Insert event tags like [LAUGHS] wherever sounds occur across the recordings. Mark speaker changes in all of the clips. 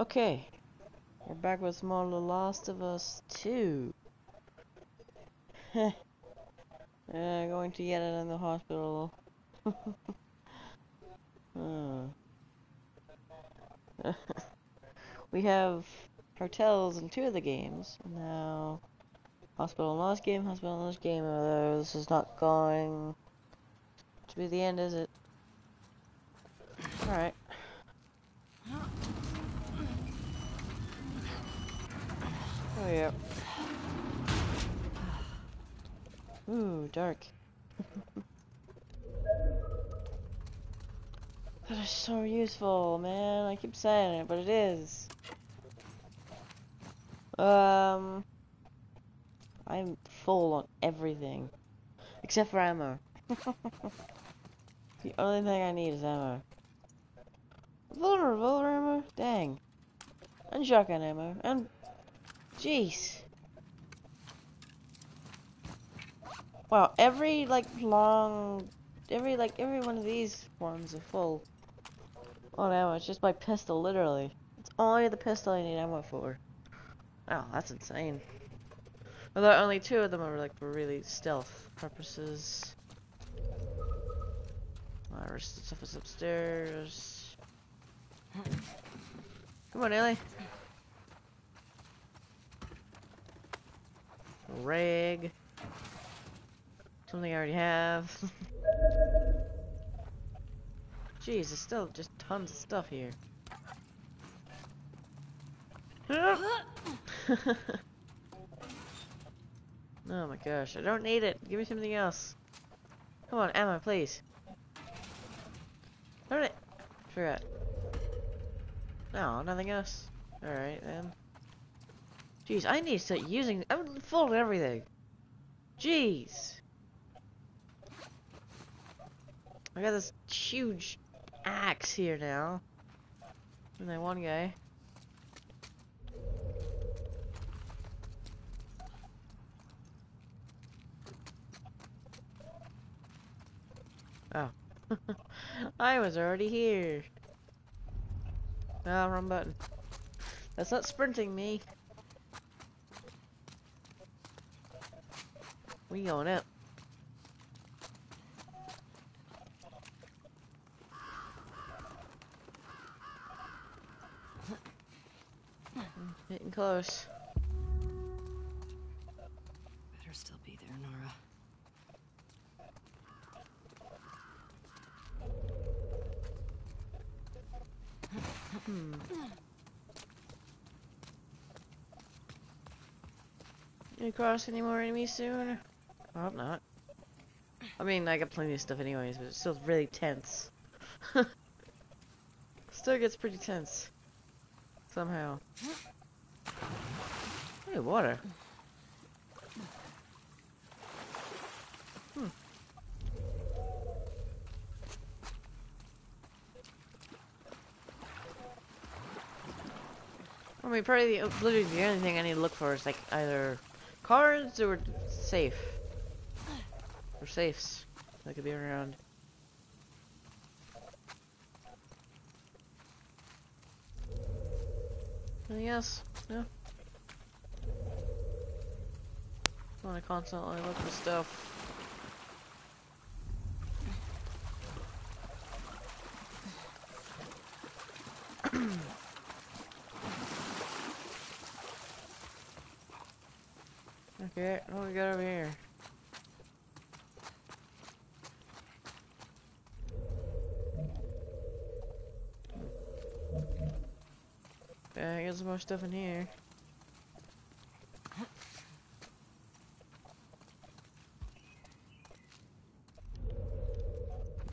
Speaker 1: Okay. We're back with more The Last of Us 2. [LAUGHS] uh, going to get it in the hospital. Hmm. [LAUGHS] we have hotels in two of the games. Now, hospital in last game, hospital in this game, although this is not going to be the end, is it? Alright. Oh yeah. Ooh, dark. that is so useful, man. I keep saying it, but it is. Um, I'm full on everything. Except for ammo. [LAUGHS] the only thing I need is ammo. Vulnerable ammo? Dang. And shotgun ammo. And Jeez. Wow, every like long, every like every one of these ones are full on ammo. It's just my pistol, literally. It's only the pistol I need ammo for. Wow, that's insane. Although only two of them are like for really stealth purposes. My rest stuff is upstairs. Come on, Ellie. Reg. Something I already have. [LAUGHS] Jeez, there's still just tons of stuff here. [LAUGHS] oh my gosh, I don't need it. Give me something else. Come on, ammo, please. Darn it. Forgot. No, nothing else. Alright then. Jeez, I need to start using. I'm full of everything. Jeez. I got this huge axe here now. And then one guy. Oh. [LAUGHS] I was already here. Ah, oh, wrong button. That's not sprinting me. We going [LAUGHS] up. Getting close.
Speaker 2: Better still be there, Nora.
Speaker 1: You cross any more enemies soon? I hope not. I mean, I got plenty of stuff anyways, but it's still really tense. [LAUGHS] still gets pretty tense. Somehow. Hey, water. Hmm. I mean, probably the, literally the only thing I need to look for is like either cards or safe. Or safes that could be around. Anything else? No? I want to constantly look for stuff. [COUGHS] okay, what we got over here? Some more stuff in here.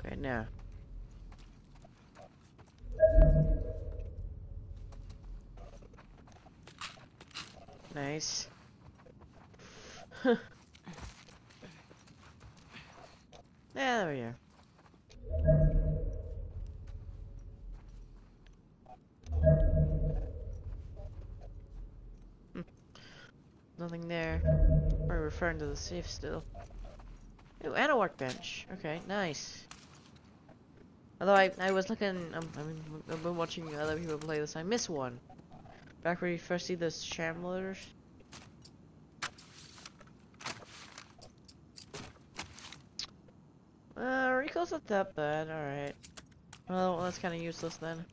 Speaker 1: Okay, now. Nice. yeah, there we go. Nothing there. We're referring to the safe still. Ooh, and a workbench. Okay, nice. Although I, I was looking, um, I mean, I've been watching other people play this. I miss one. Back where you first see those shamblers. Uh, recoil's not that bad, alright. Well, that's kind of useless then.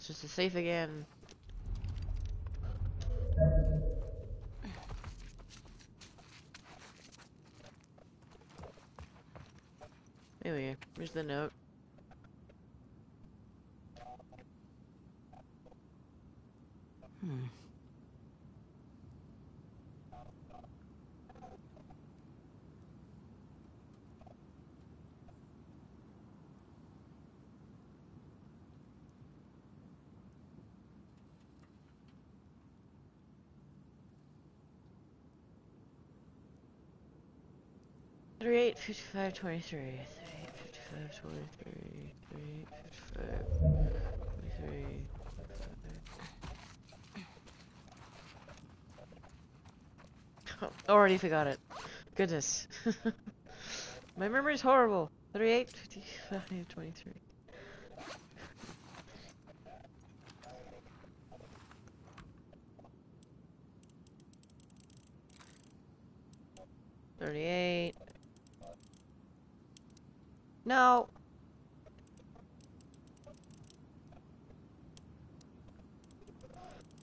Speaker 1: It's just a safe again. Anyway, here's the note. 55, 23, 3, Oh, already forgot it. Goodness. [LAUGHS] My memory's horrible. 38, 55, 23. Thirty-eight. No.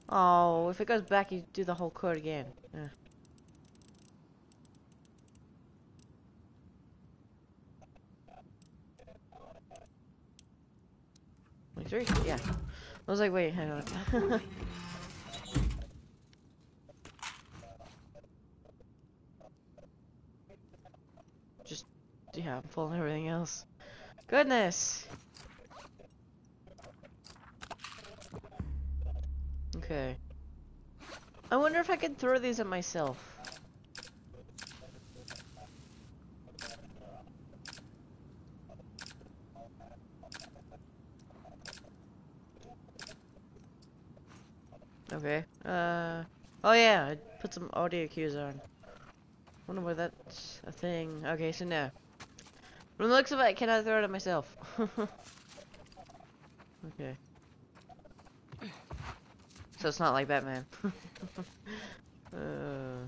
Speaker 1: Oh, if it goes back, you do the whole code again. Eh. Twenty-three? Yeah. I was like, wait, hang on. [LAUGHS] yeah, I'm everything else. Goodness! Okay. I wonder if I can throw these at myself. Okay. Uh. Oh yeah, I put some audio cues on. Wonder why that's a thing. Okay, so now. From the looks of it, can I cannot throw it at myself. [LAUGHS] okay. So it's not like Batman. [LAUGHS] uh.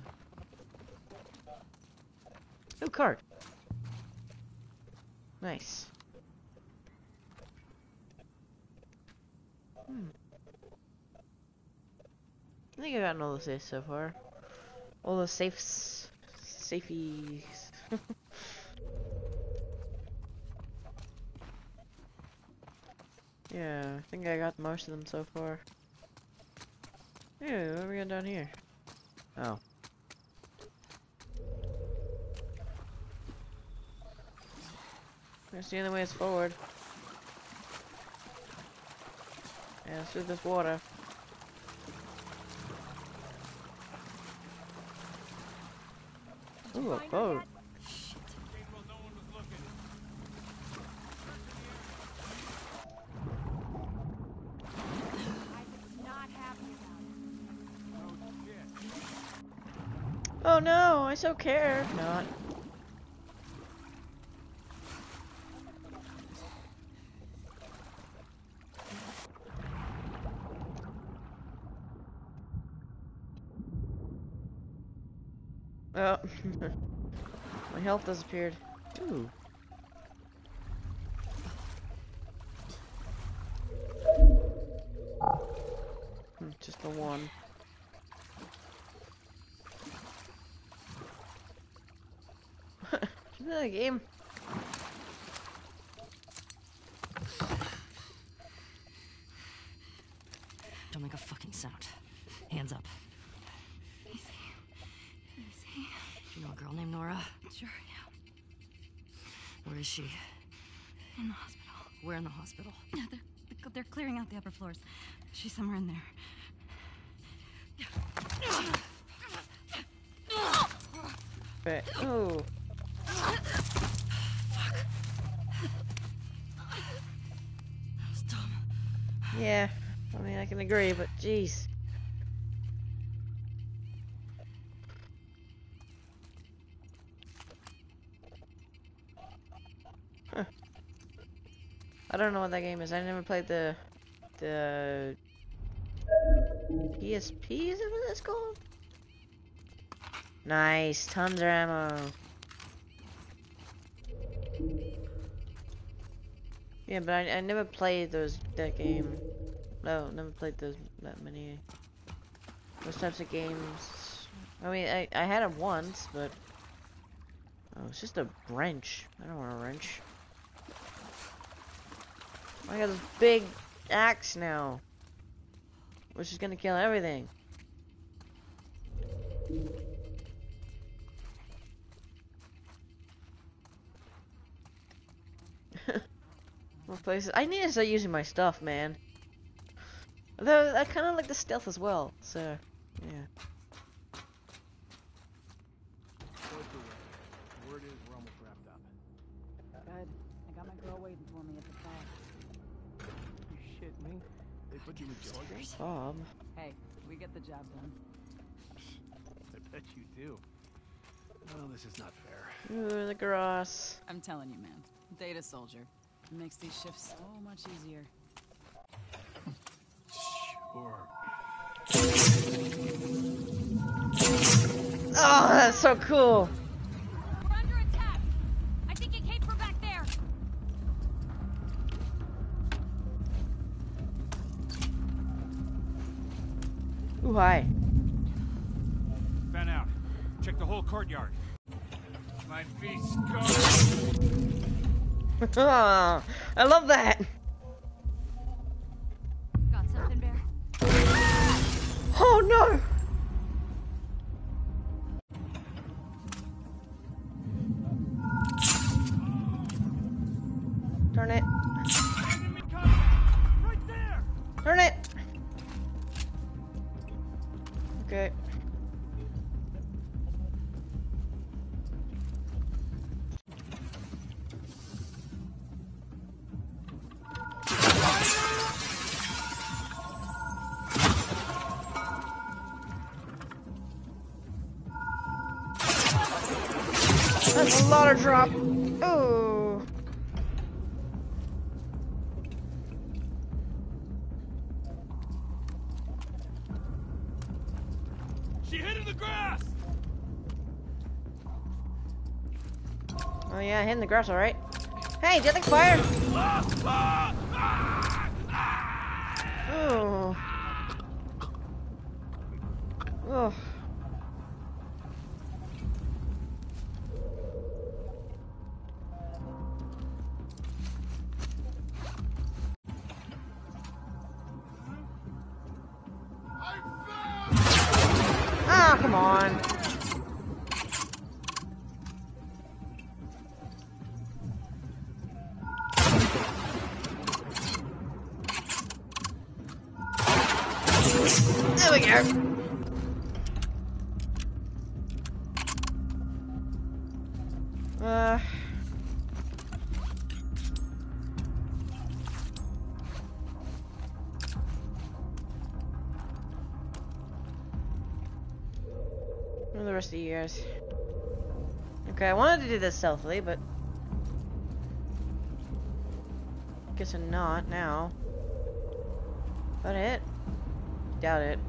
Speaker 1: Ooh, card. Nice. Hmm. I think I got all the safes so far. All the safes, safeties. [LAUGHS] yeah, I think I got most of them so far. Yeah, what are we got down here? Oh. That's the only way is forward. Yeah, through this water. Ooh, a boat. Oh no, I so care. Not. Oh, [LAUGHS] my health disappeared. Ooh. Hmm, Just the one. Isn't that a game?
Speaker 2: Don't make a fucking sound. Hands up.
Speaker 3: Easy. Easy.
Speaker 2: Do you know a girl named Nora?
Speaker 3: Sure, yeah.
Speaker 2: Where is she?
Speaker 3: In the hospital.
Speaker 2: Where in the hospital?
Speaker 3: Yeah, they're, they're clearing out the upper floors. She's somewhere in there.
Speaker 1: Right. Oh. Agree, but jeez. Huh. I don't know what that game is. I never played the the PSP. Is that what that's called? Nice, tons of ammo. Yeah, but I, I never played those that game. No, never played those that many those types of games. I mean, I I had them once, but oh, it's just a wrench. I don't want a wrench. I got this big axe now, which is gonna kill everything. [LAUGHS] Places. I need to start using my stuff, man. Though I kind of like the stealth as well, so yeah.
Speaker 4: Word is we're almost wrapped up.
Speaker 5: Good. I got my girl waiting for me at the bar.
Speaker 4: You shit me? They put you in jail?
Speaker 1: Bob.
Speaker 5: Hey, we get the job done.
Speaker 4: I bet you do. Well, this is not fair.
Speaker 1: Ooh, the grass.
Speaker 5: I'm telling you, man. Data soldier. It makes these shifts so much easier.
Speaker 1: Oh, that's so cool.
Speaker 3: We're under attack. I think it came from back there.
Speaker 1: Ooh, hi.
Speaker 6: Fan out. Check the whole courtyard. My feast go. [LAUGHS]
Speaker 1: I love that. Drop. Ooh.
Speaker 6: She hit in the grass!
Speaker 1: Oh yeah, hitting the grass, all right. Hey, did they fire? Okay, I wanted to do this stealthily, but guess I'm not now. That it? Doubt it.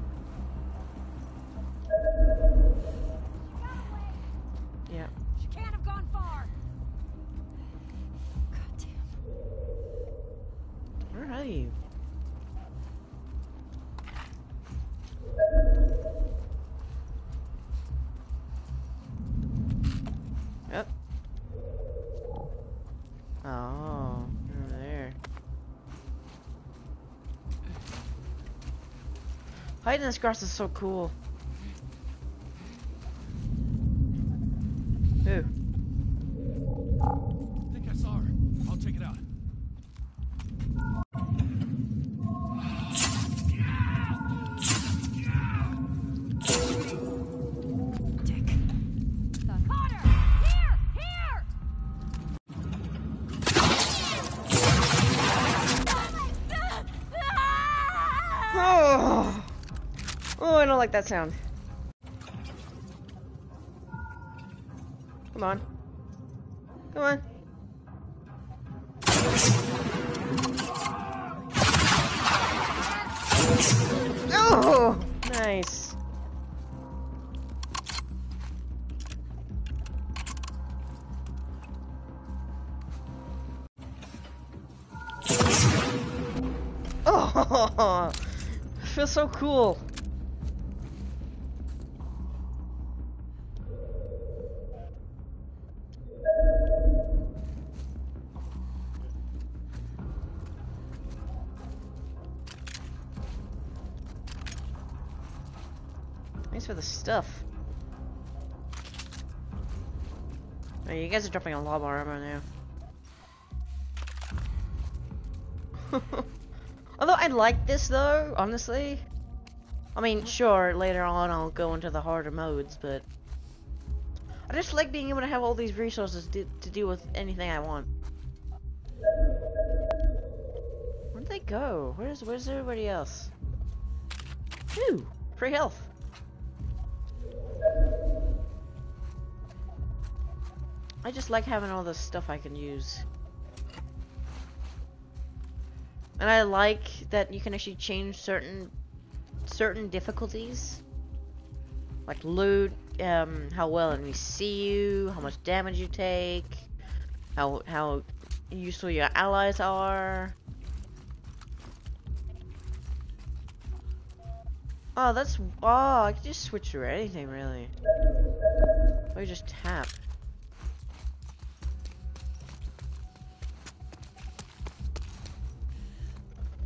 Speaker 1: This grass is so cool. like that sound. Come on. Come on. Oh! Nice. [LAUGHS] Oh! [LAUGHS] I feel so cool. Guys are dropping a lot more ammo now. [LAUGHS] Although I like this though, honestly. I mean, sure, later on I'll go into the harder modes, but I just like being able to have all these resources to, to with anything I want. Where'd they go? Where's where's everybody else? Ooh, free health. I just like having all this stuff I can use. And I like that you can actually change certain certain difficulties. Like loot, um, how well enemies see you, how much damage you take, how how useful your allies are. Oh, that's oh, I can just switch to anything really. Or just tap.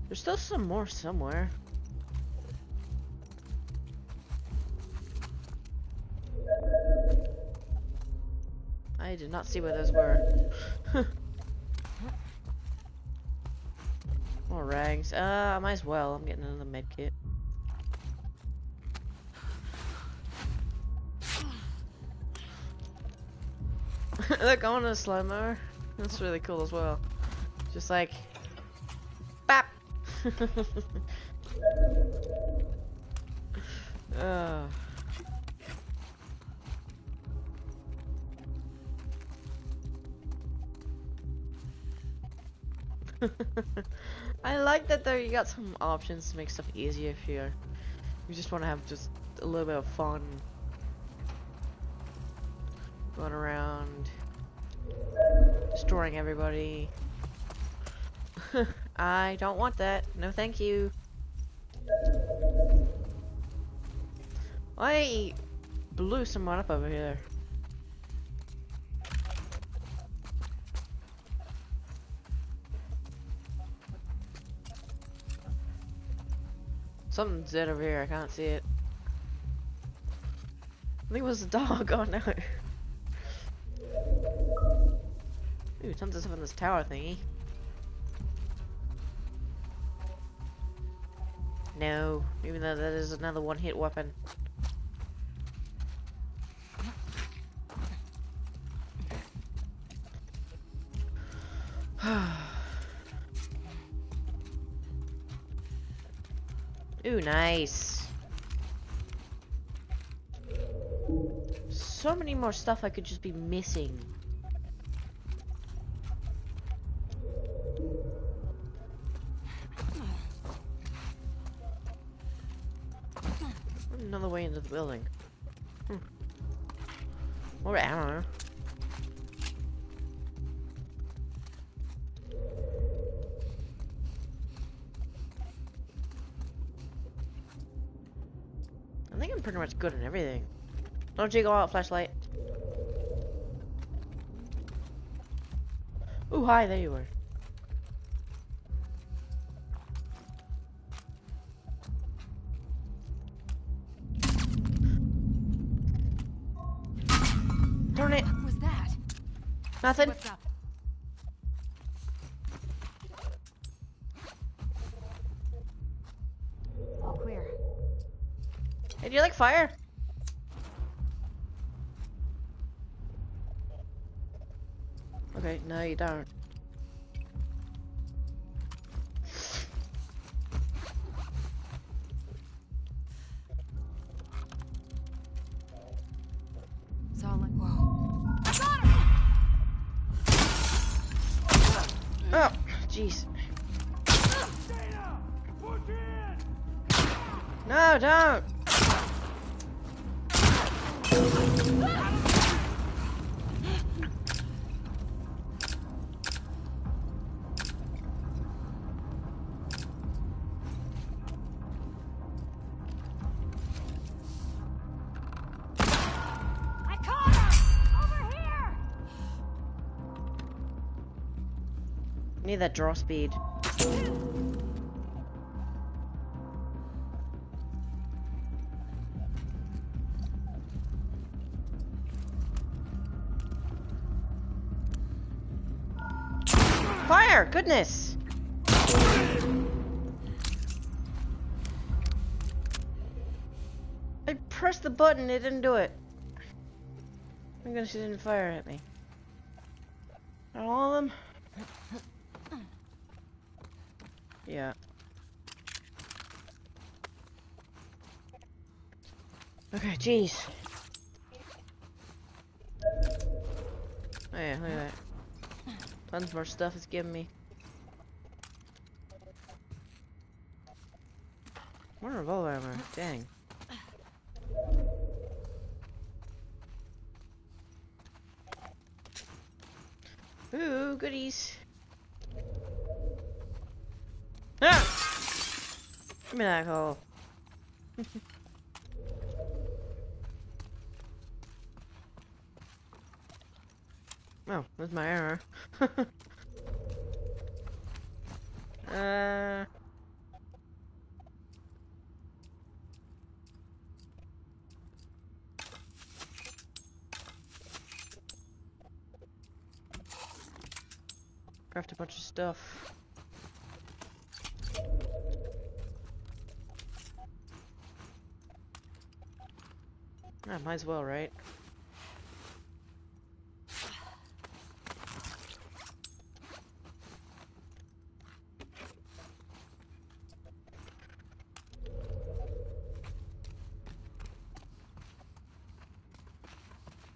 Speaker 1: There's still some more somewhere. I did not see where those were. [LAUGHS] more rags. Uh, I might as well. I'm getting another med kit. [LAUGHS] They're going to slow-mo. That's really cool as well. Just like. Uh. [LAUGHS] I like that though you got some options to make stuff easier if you're you just want to have just a little bit of fun going around destroying everybody. [LAUGHS] I don't want that. No thank you. I blew someone up over here. Something's dead over here, I can't see it. I think it was a dog, [LAUGHS] oh no. Ooh, tons of stuff in this tower thingy. No, even though that is another one-hit weapon. [SIGHS] Ooh, nice. So many more stuff I could just be missing. The building. Hmm. More ammo. I think I'm pretty much good at everything. Don't you go out, flashlight. Ooh, hi, there you were. Nothing.
Speaker 5: All clear.
Speaker 1: Hey, do you like fire? Okay, no you don't. Need that draw speed. Fire! Goodness! I pressed the button, it didn't do it. I'm gonna she didn't fire at me. Are all of them? Yeah. Okay, jeez. Oh yeah, look at that. Tons more stuff it's giving me. More revolver ammo, dang. Ooh, goodies. Ah! Give me that hole. [LAUGHS] that's my error. [LAUGHS] uh. Craft a bunch of stuff. Ah, might as well, right?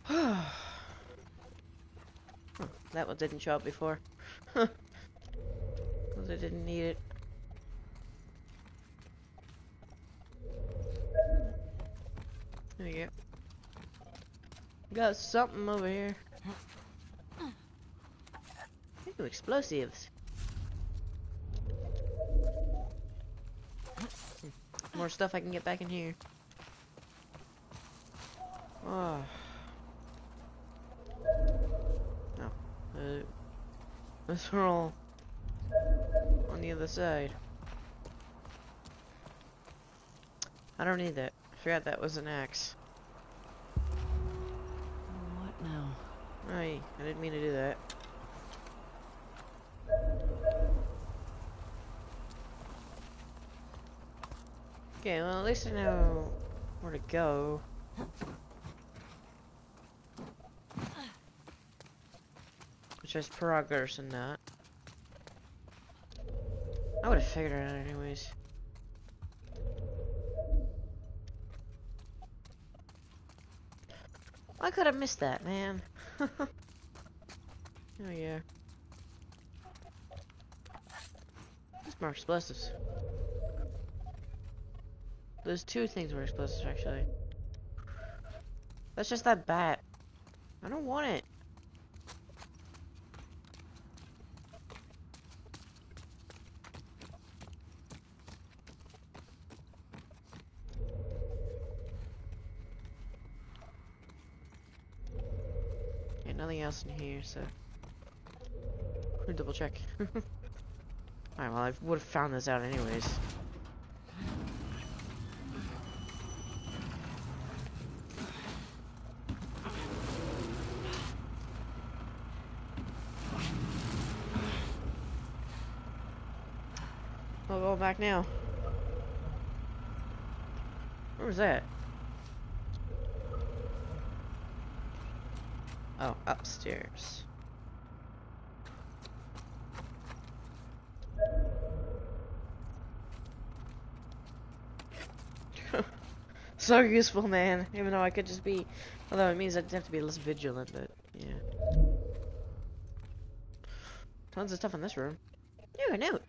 Speaker 1: Huh, that one didn't show up before. [LAUGHS] Because I didn't need it. There you go. Got something over here. Ooh, explosives. Hmm. More stuff I can get back in here. Oh. No. Uh, this are all on the other side. I don't need that. I forgot that was an axe.
Speaker 5: What now?
Speaker 1: Ay, I didn't mean to do that. Okay, well at least I know where to go. [LAUGHS] Which is progress in that. I would have figured it out anyways. I could have missed that, man. [LAUGHS] oh yeah. This more explosives. Those two things were explosives, actually. That's just that bat. I don't want it. Yeah, nothing in here, so. Let double check. [LAUGHS] Alright, well, I would have found this out anyways. I'll go back now. Where was that? Oh, upstairs. [LAUGHS] so useful, man. Even though I could just be... Although it means I'd have to be less vigilant, but... Yeah. Tons of stuff in this room. Ooh, a note.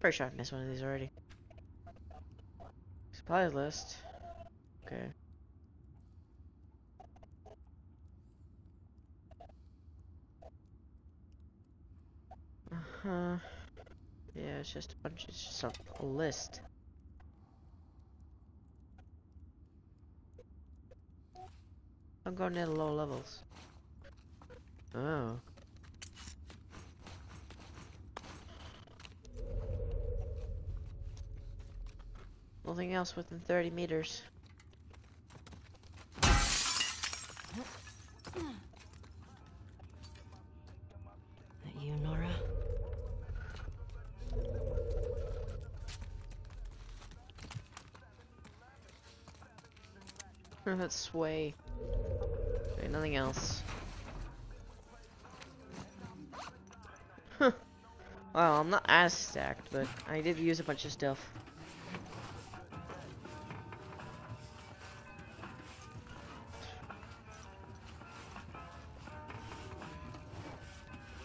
Speaker 1: Pretty sure I've missed one of these already. Supplies list. just a bunch of some list. I'm going near low levels. Oh. Nothing else within 30 meters. That's sway. Okay, nothing else. Huh. Well, I'm not as stacked, but I did use a bunch of stuff.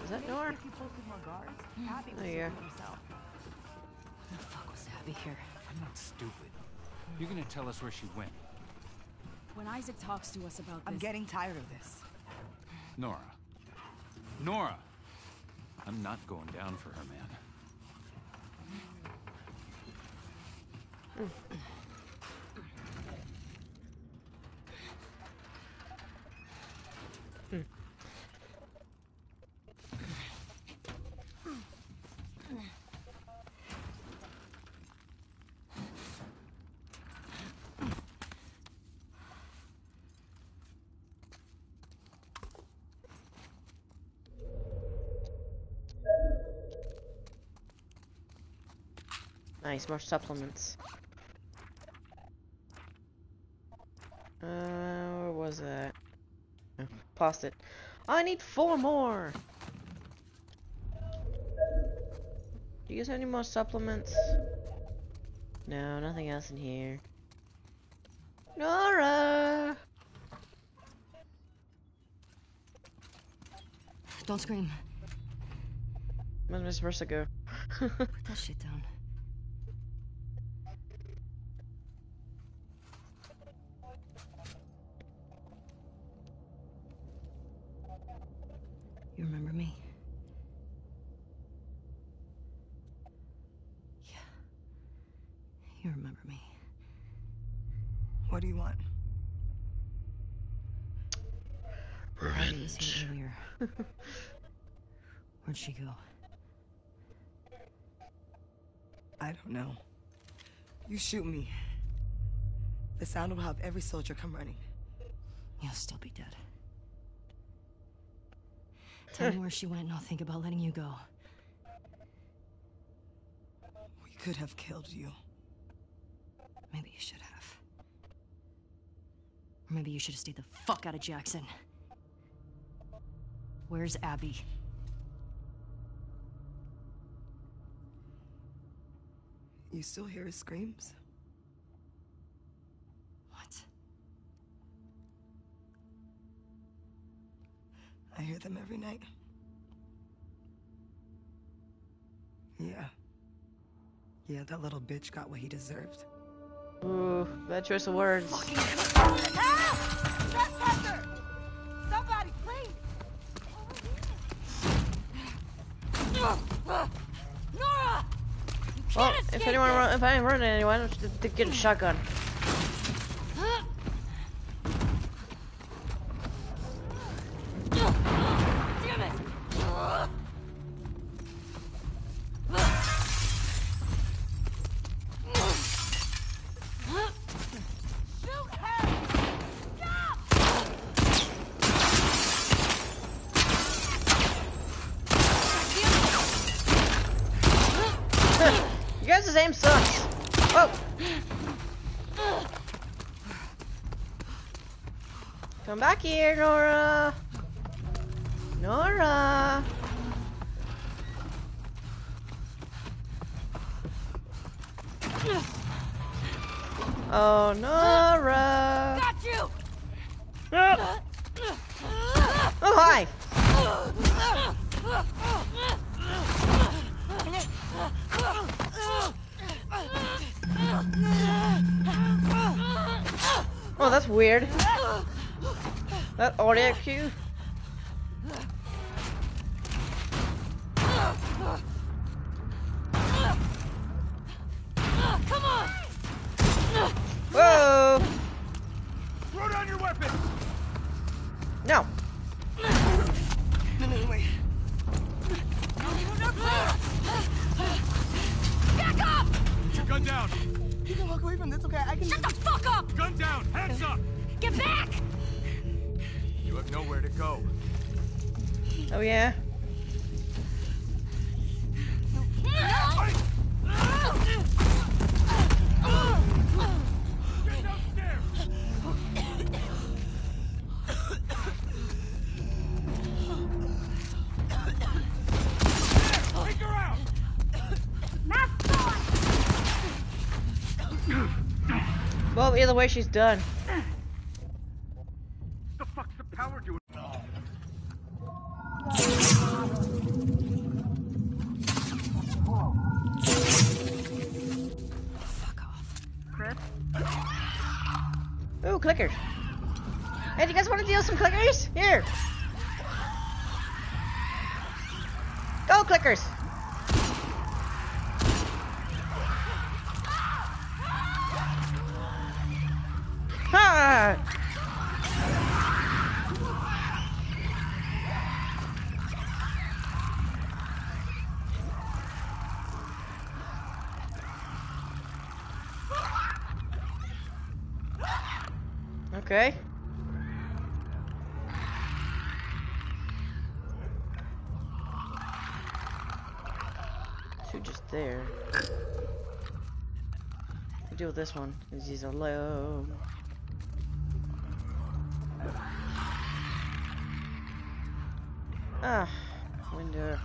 Speaker 1: Is that Nora?
Speaker 5: If you posted more guards, hmm, Abby would
Speaker 1: There you
Speaker 5: see
Speaker 1: go.
Speaker 5: for himself.
Speaker 3: The fuck was Abby here?
Speaker 6: I'm not stupid. You're gonna tell us where she went.
Speaker 5: When Isaac talks to us about
Speaker 7: I'm getting tired of this.
Speaker 6: Nora. Nora! I'm not going down for her, man. [LAUGHS]
Speaker 1: Nice, more supplements. Uh, where was that? Oh, Paused it. I need four more! Do you guys have any more supplements? No, nothing else in here. Nora!
Speaker 3: Don't scream.
Speaker 1: Where's Miss Versa go? [LAUGHS]
Speaker 3: Put that shit down. You remember me? Yeah. You remember me.
Speaker 7: What do you want?
Speaker 3: Abby was here earlier. Where'd she go?
Speaker 7: I don't know. You shoot me. The sound will have every soldier come running.
Speaker 3: You'll still be dead. Tell me where she went and I'll think about letting you go.
Speaker 7: We could have killed you.
Speaker 3: Maybe you should have. Or maybe you should have stayed the fuck out of Jackson. Where's Abby?
Speaker 7: You still hear his screams?
Speaker 3: What?
Speaker 7: I hear them every night. Yeah. Yeah, that little bitch got what he deserved.
Speaker 1: Ooh, bad choice of words.
Speaker 5: Somebody, please!
Speaker 1: Well, if anyone, run, if I running anyone, I'm just get a shotgun. Come back here, Nora. Nora. Oh, Nora.
Speaker 3: Got you!
Speaker 1: Ah. Oh, hi. Oh, that's weird. That audio cue. Way, she's done. This one, because he's alone. Ah, window.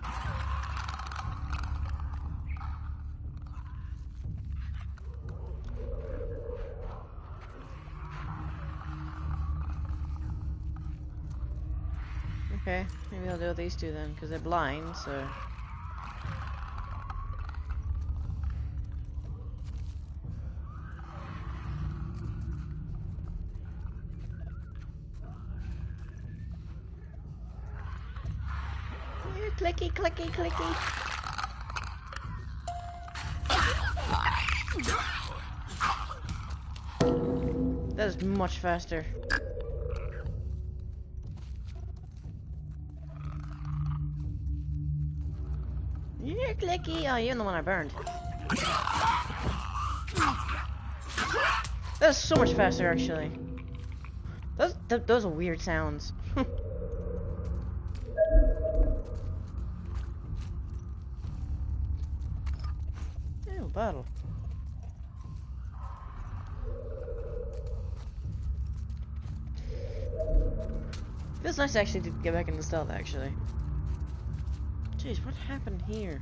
Speaker 1: Okay, maybe I'll with these two then, because they're blind, so... Eh, Clicky. That is much faster. You're clicky. Oh, you're the one I burned. That's so much faster, actually. Those, th those are weird sounds. Ew, bottle. Feels nice actually to get back into stealth, actually. Jeez, what happened here?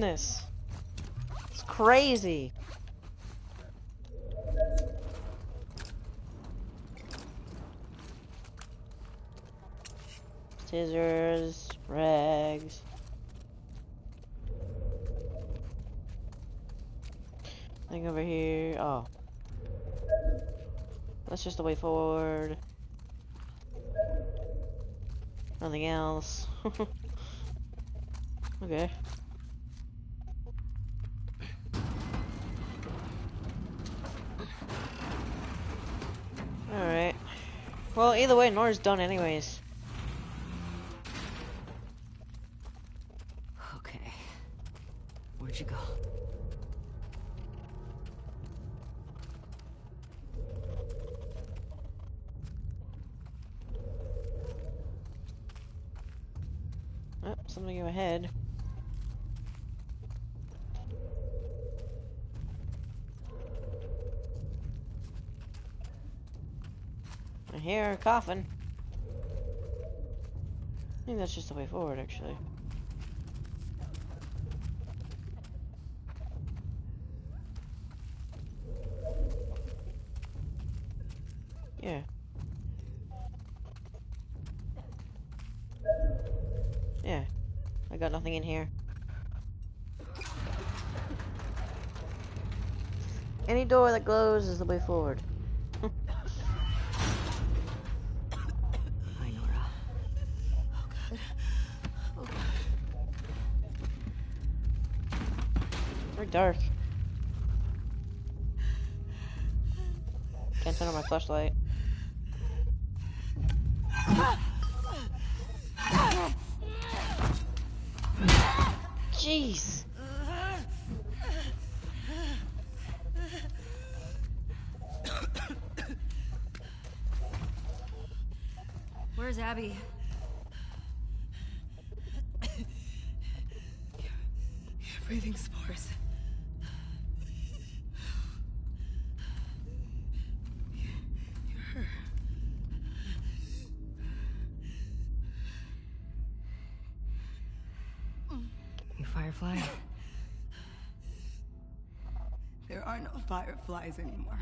Speaker 1: Goodness. It's crazy. Scissors, rags. Thing over here. Oh. That's just the way forward. Nothing else. [LAUGHS] okay. Well, either way, Nora's done anyways.
Speaker 2: Okay. Where'd you go?
Speaker 1: Oh, something ahead. I hear a coffin. I think that's just the way forward, actually. Yeah. Yeah. I got nothing in here. Any door that glows is the way forward. Flashlight. Jeez.
Speaker 3: Where's Abby?
Speaker 7: Fireflies anymore.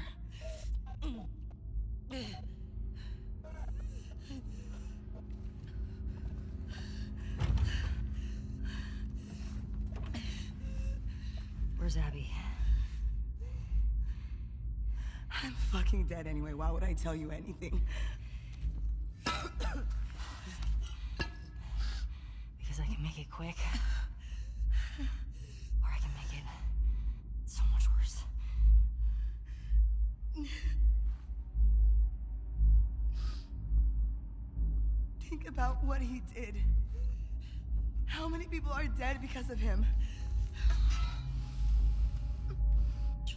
Speaker 3: Where's Abby?
Speaker 7: I'm fucking dead anyway. Why would I tell you anything?
Speaker 3: Because I can make it quick.
Speaker 7: People are dead because of him?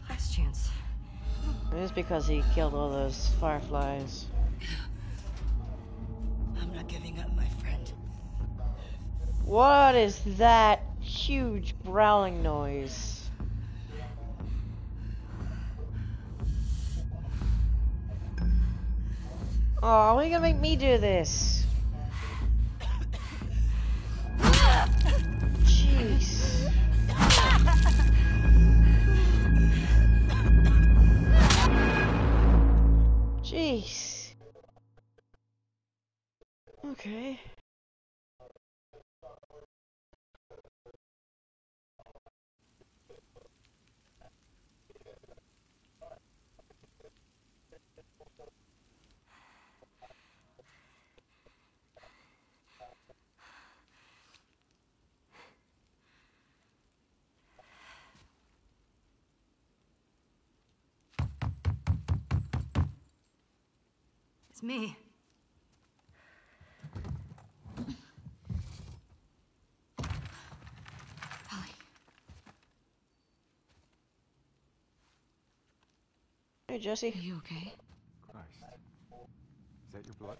Speaker 3: Last chance.
Speaker 1: It is because he killed all those fireflies.
Speaker 7: I'm not giving up, my friend.
Speaker 1: What is that huge growling noise? Oh, why are you gonna make me do this?
Speaker 3: It's me. Polly.
Speaker 1: Hey, Jesse.
Speaker 3: Are you okay?
Speaker 6: Christ. Is that your blood?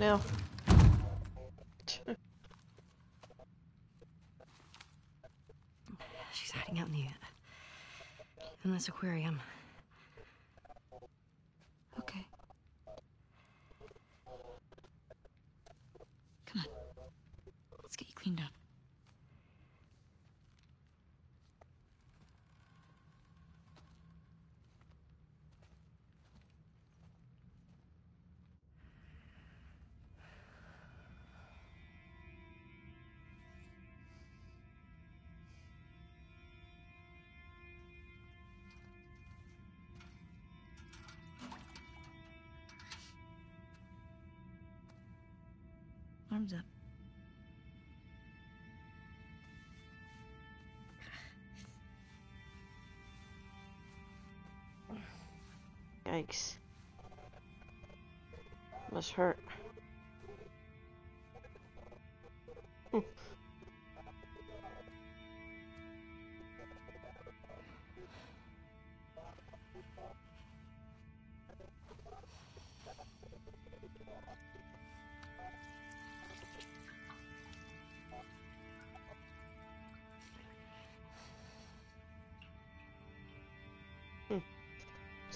Speaker 1: No.
Speaker 3: She's hiding out in the in this aquarium. Okay. Come on. Let's get you cleaned up.
Speaker 1: Yikes. Must hurt.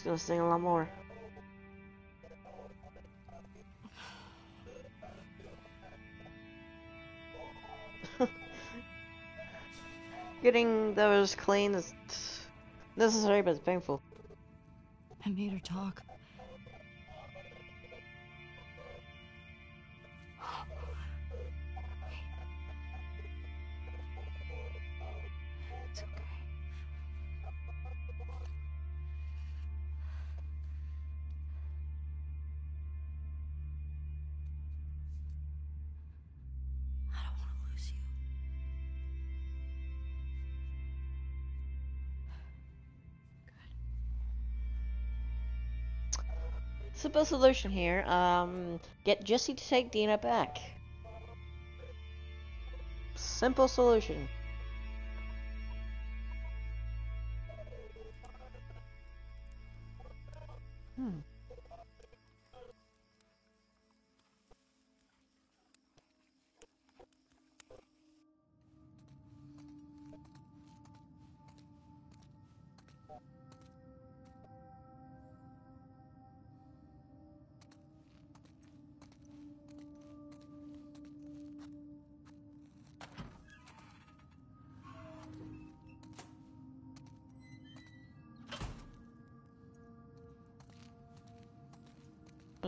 Speaker 1: Gonna sing a lot more. Getting those clean is necessary, but it's painful.
Speaker 3: I made her talk.
Speaker 8: Simple solution here. Um, get Jesse to take Dina back. Simple solution.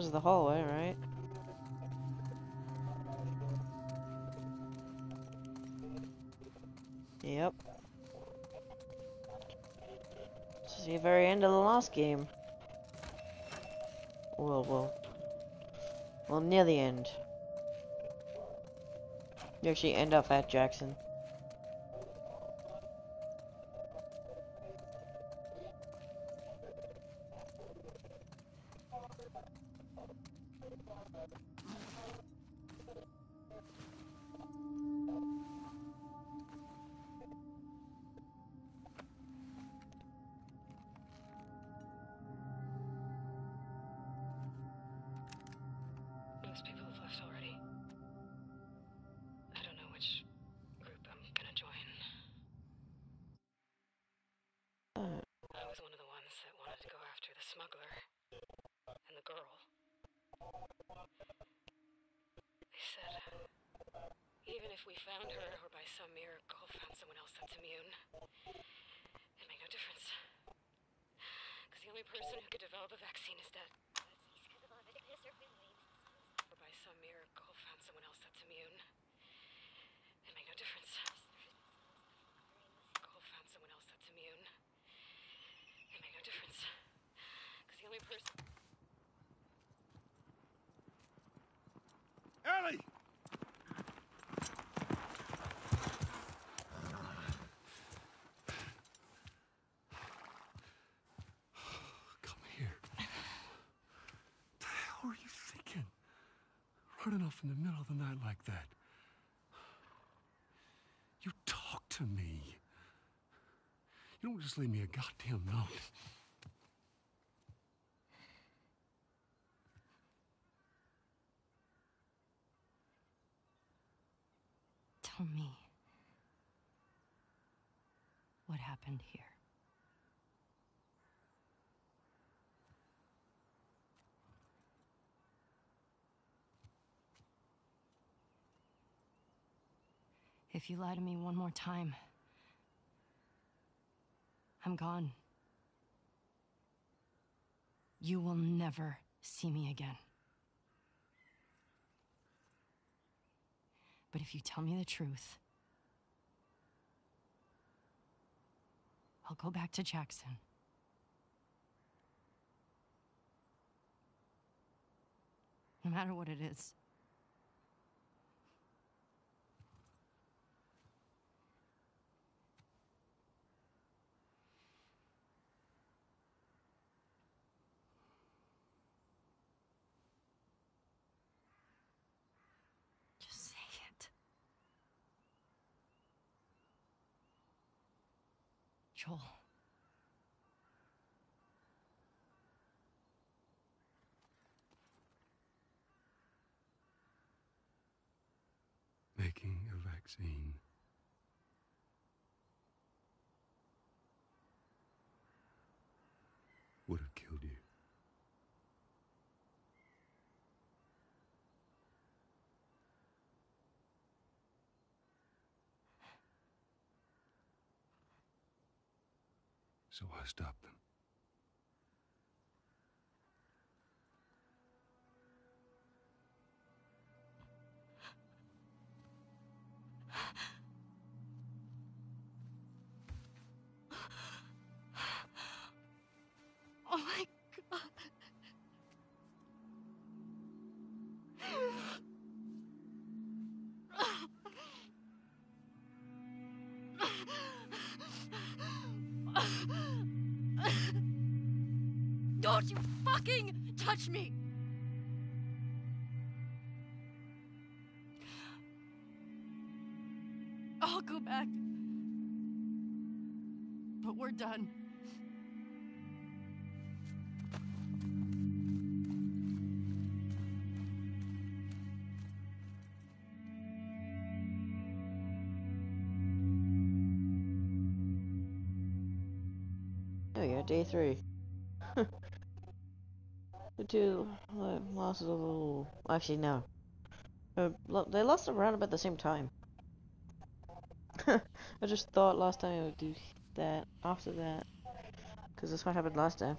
Speaker 8: Is the hallway, right? Yep. This is the very end of the last game. Well, well. Well, near the end. You actually end up at Jackson.
Speaker 4: In the middle of the night like that. You talk to me. You don't just leave me a goddamn note.
Speaker 3: Tell me. What happened here? If you lie to me one more time, I'm gone. You will never see me again. But if you tell me the truth, I'll go back to Jackson. No matter what it is. Just say it. Joel.
Speaker 4: Making a vaccine. Would have killed you. So I stopped them.
Speaker 3: Fucking touch me! I'll go back. But we're done.
Speaker 1: There we go, day three. Two uh, losses a little. Actually, no. Uh, they lost around about the same time. [LAUGHS] I just thought last time I would do that after that. Because that's what happened last time.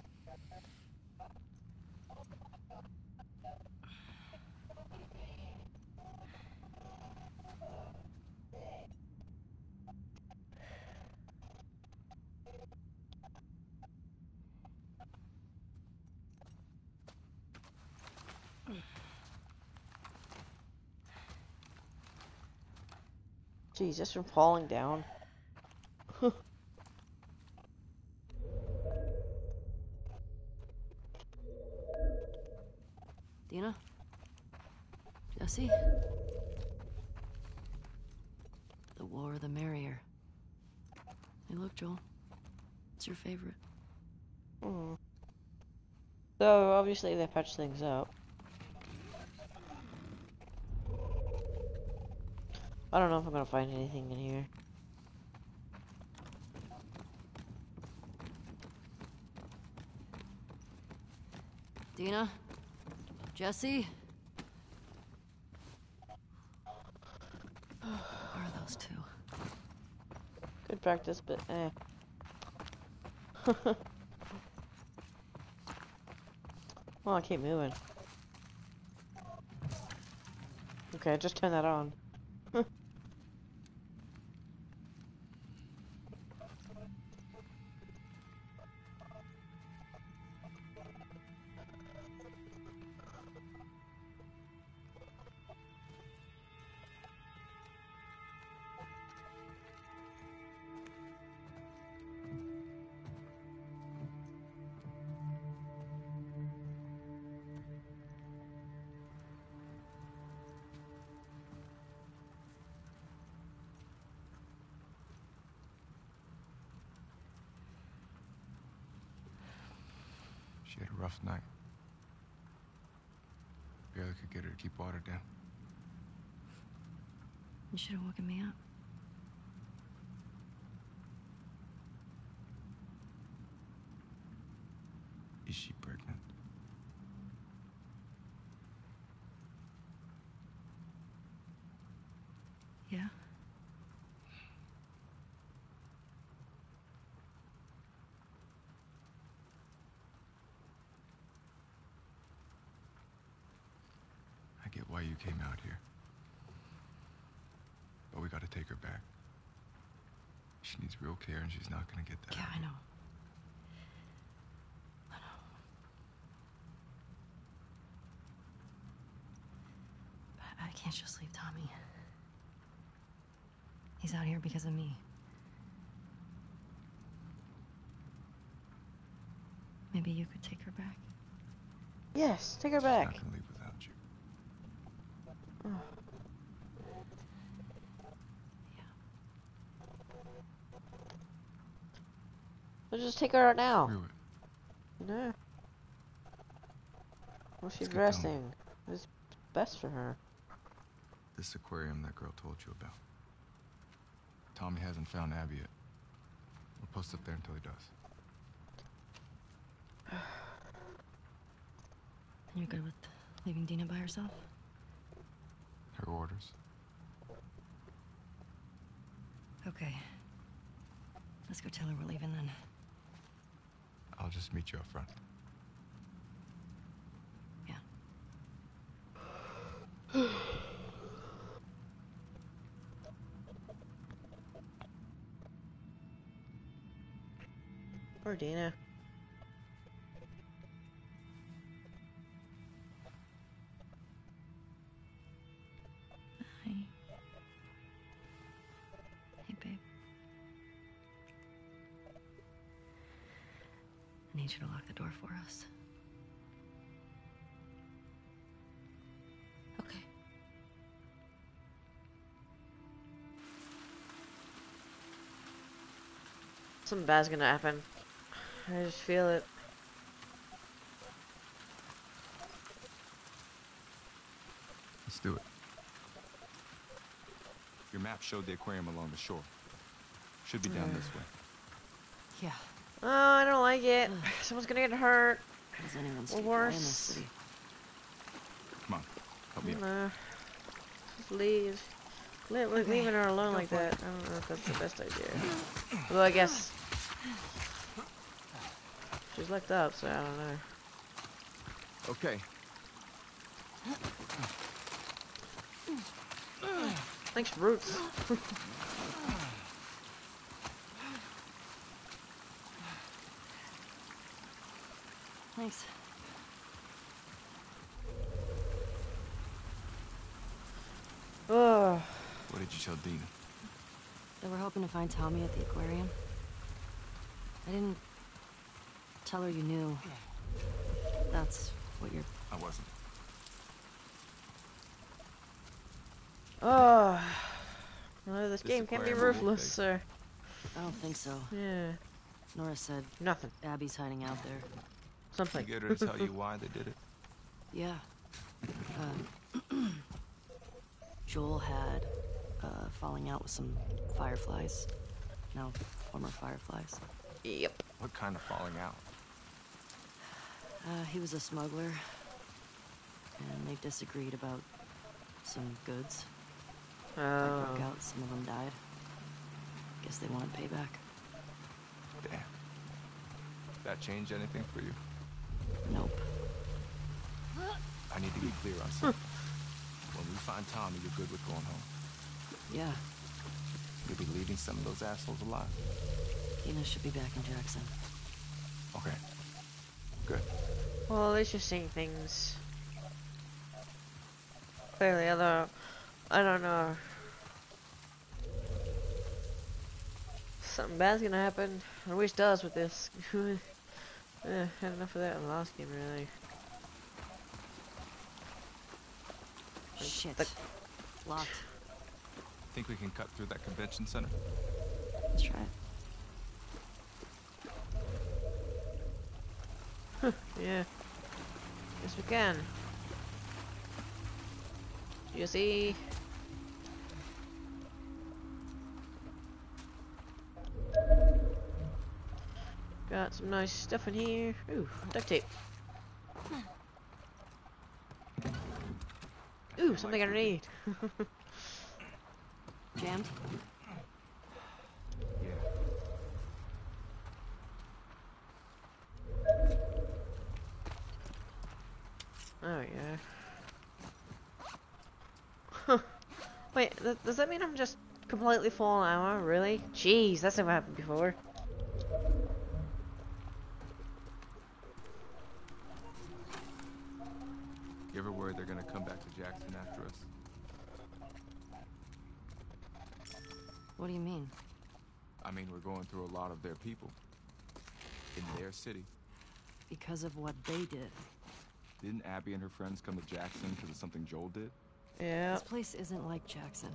Speaker 1: Jeez, just from falling down. [LAUGHS]
Speaker 3: Dina? Jesse? The war the merrier. Hey, look, Joel. It's your favorite.
Speaker 1: Hmm. So, obviously they patched things up. I don't know if I'm gonna find anything in here.
Speaker 3: Dina? Jesse? [SIGHS] Where are those two?
Speaker 1: Good practice, but eh. [LAUGHS] well, I keep moving. Okay, I just turn that on.
Speaker 9: Rough night. Barely could get her to keep water down.
Speaker 3: You should have woken me up.
Speaker 9: Is she pregnant?
Speaker 3: Yeah?
Speaker 9: I get why you came out here. But we gotta take her back. She needs real care and she's not gonna get that.
Speaker 3: Yeah, I know. I know. But I can't just leave Tommy. He's out here because of me. Maybe you could take her back.
Speaker 1: Yes, take her
Speaker 9: She's
Speaker 1: back.
Speaker 9: Not gonna leave without you.
Speaker 1: Let's just take her out now.
Speaker 9: Screw it.
Speaker 1: No. Well, she's
Speaker 9: get
Speaker 1: resting. It's best for her.
Speaker 9: This aquarium that girl told you about. Tommy hasn't found Abby yet. We'll post up there until he does.
Speaker 3: And [SIGHS] you're good with leaving Dina by herself?
Speaker 9: Her orders.
Speaker 3: Okay. Let's go tell her we're leaving then.
Speaker 9: I'll just meet you up front.
Speaker 3: Yeah.
Speaker 1: Poor Dina.
Speaker 3: you to lock the door for us. Okay.
Speaker 1: Something bad's gonna happen. I just feel it.
Speaker 9: Let's do it.
Speaker 6: Your map showed the aquarium along the shore. Should be down hmm. this way.
Speaker 3: Yeah.
Speaker 1: Oh, I don't like it. [SIGHS] Someone's gonna get hurt.
Speaker 3: Does anyone
Speaker 1: Or
Speaker 3: speak in this
Speaker 1: worse.
Speaker 3: city?
Speaker 6: Come on, help me out.
Speaker 1: Just leave. Le- le- leaving her alone
Speaker 3: go
Speaker 1: like
Speaker 3: for it.
Speaker 1: that. I don't know if that's the best idea. Although I guess she's locked up, so I don't know.
Speaker 9: Okay.
Speaker 1: Thanks, Roots. [LAUGHS]
Speaker 3: Thanks.
Speaker 1: Oh,
Speaker 9: What did you tell Dina?
Speaker 3: They were hoping to find Tommy at the aquarium. I didn't tell her you knew. That's what you're.
Speaker 9: I wasn't.
Speaker 1: oh. Well, this,
Speaker 9: This
Speaker 1: game can't be ruthless, sir.
Speaker 3: I don't think so.
Speaker 1: Yeah,
Speaker 3: Nora said
Speaker 1: nothing.
Speaker 3: Abby's hiding out there.
Speaker 9: Did
Speaker 1: Something.
Speaker 9: you get her to tell you [LAUGHS] why they did it?
Speaker 3: Yeah. Um, [CLEARS THROAT] Joel had uh, falling out with some fireflies. No, former fireflies.
Speaker 1: Yep.
Speaker 9: What kind of falling out?
Speaker 3: Uh, he was a smuggler, and they disagreed about some goods. That
Speaker 1: Oh.
Speaker 3: broke out. Some of them died. Guess they wanted payback.
Speaker 9: Damn. That change anything for you? I need to be clear on something. when we find Tommy, you're good with going home.
Speaker 3: Yeah,
Speaker 9: You'll be leaving some of those assholes alive.
Speaker 3: Dina should be back in Jackson.
Speaker 9: Okay. Good.
Speaker 1: Well, at least you're seeing things clearly. Although, I don't know. Something bad's gonna happen. Or at least does with this. yeah, had enough of that in the last game, really.
Speaker 3: Shit.
Speaker 1: the-
Speaker 3: Locked.
Speaker 9: Think we can cut through that convention center?
Speaker 3: Let's try it.
Speaker 1: Yeah. Yes, we can. You see? Got some nice stuff in here. Ooh, duct tape. Ooh, something I need.
Speaker 3: Jammed?
Speaker 9: Yeah.
Speaker 1: Oh yeah. Huh. Wait, th does that mean I'm just completely full ammo? Really? Jeez, that's never happened before.
Speaker 9: You ever worried they're gonna come back to Jackson after us?
Speaker 3: What do you mean?
Speaker 9: I mean, we're going through a lot of their people. In their city.
Speaker 3: Because of what they did.
Speaker 9: Didn't Abby and her friends come to Jackson because of something Joel did?
Speaker 1: Yeah.
Speaker 3: This place isn't like Jackson.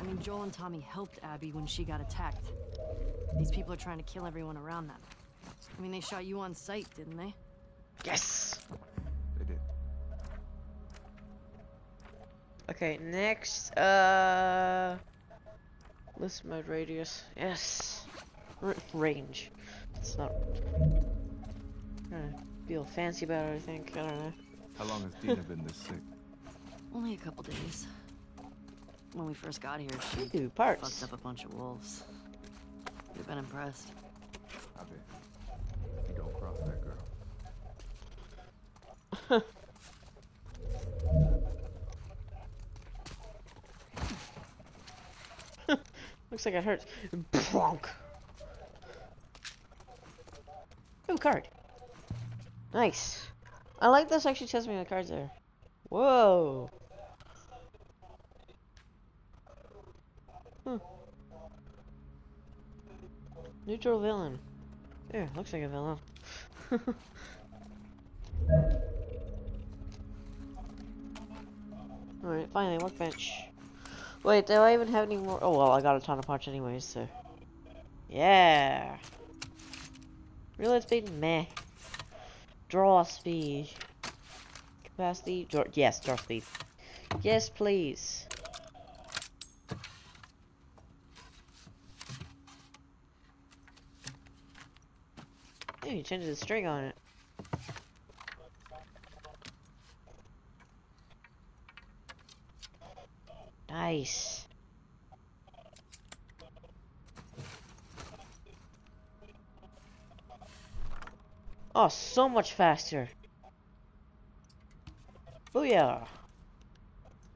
Speaker 3: I mean, Joel and Tommy helped Abby when she got attacked. These people are trying to kill everyone around them. I mean, they shot you on sight, didn't they?
Speaker 1: Yes.
Speaker 9: They did.
Speaker 1: Okay, next, uh, list mode radius. Yes. R range. It's not. Trying to feel fancy about it. I think. I don't know.
Speaker 9: How long has Dina been this sick? [LAUGHS]
Speaker 3: Only a couple days. When we first got here, she
Speaker 1: Ooh, parts.
Speaker 3: fucked up a bunch of wolves. You've been impressed.
Speaker 9: I bet. You don't cross that girl. [LAUGHS]
Speaker 1: Looks like it hurts. Bonk. Ooh, card. Nice. I like this actually tells me the cards there. Whoa. Hmm. Neutral villain. Yeah, looks like a villain. [LAUGHS] Alright, finally, workbench. Wait, do I even have any more? Oh, well, I got a ton of parts anyways, so. Yeah. Reload speed, meh. Draw speed. Capacity, draw, yes, draw speed. Yes, please. Oh, you changed the string on it. Nice. Oh, so much faster. Oh, Booyah.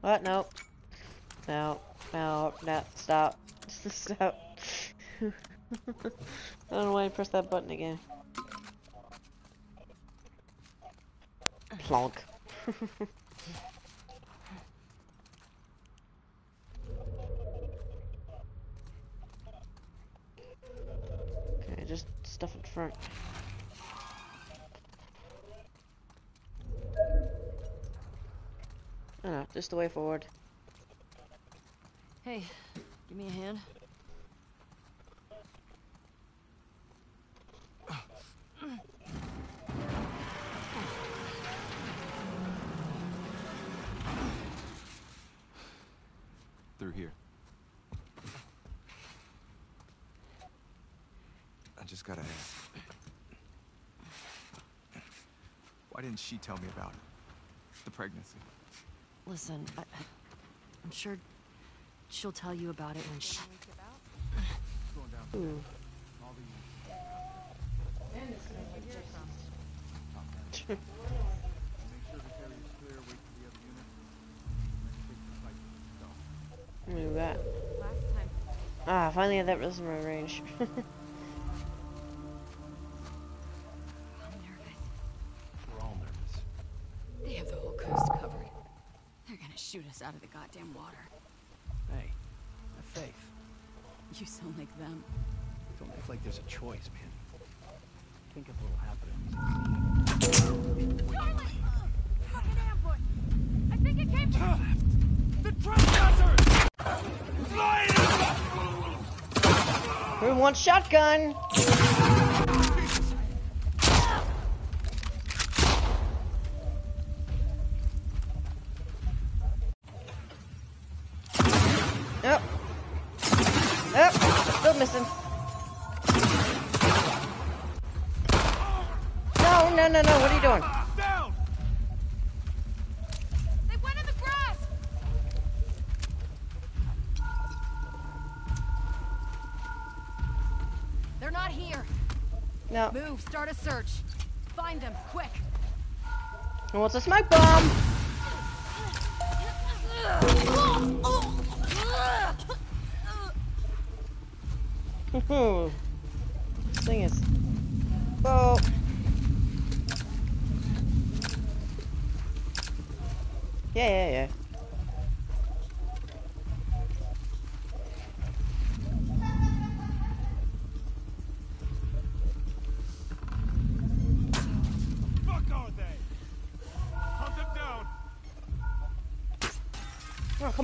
Speaker 1: What? No. No. No. No. Stop. [LAUGHS] Stop. I don't know why I pressed that button again. Plonk. [LAUGHS] okay, just stuff in front. Just the way forward.
Speaker 3: Hey, give me a hand.
Speaker 9: Through here. I just gotta ask. Why didn't she tell me about it? The pregnancy.
Speaker 3: Listen, I, I'm sure she'll tell you about it when she.
Speaker 1: Ooh. [LAUGHS] Move that. Ah, finally had that resume range.
Speaker 3: I'm nervous. [LAUGHS]
Speaker 2: out of the goddamn water.
Speaker 10: Hey, have faith.
Speaker 2: You sound like them.
Speaker 10: Don't act like there's a choice, man. Think of what'll happen.
Speaker 5: Fucking ambush! I think it came from...
Speaker 4: The trespassers!
Speaker 1: Who wants shotgun?
Speaker 3: They're not here.
Speaker 1: No.
Speaker 3: Move. Start a search. Find them quick.
Speaker 1: Who wants a smoke bomb? [LAUGHS] Thing is. Oh. Yeah, yeah, yeah.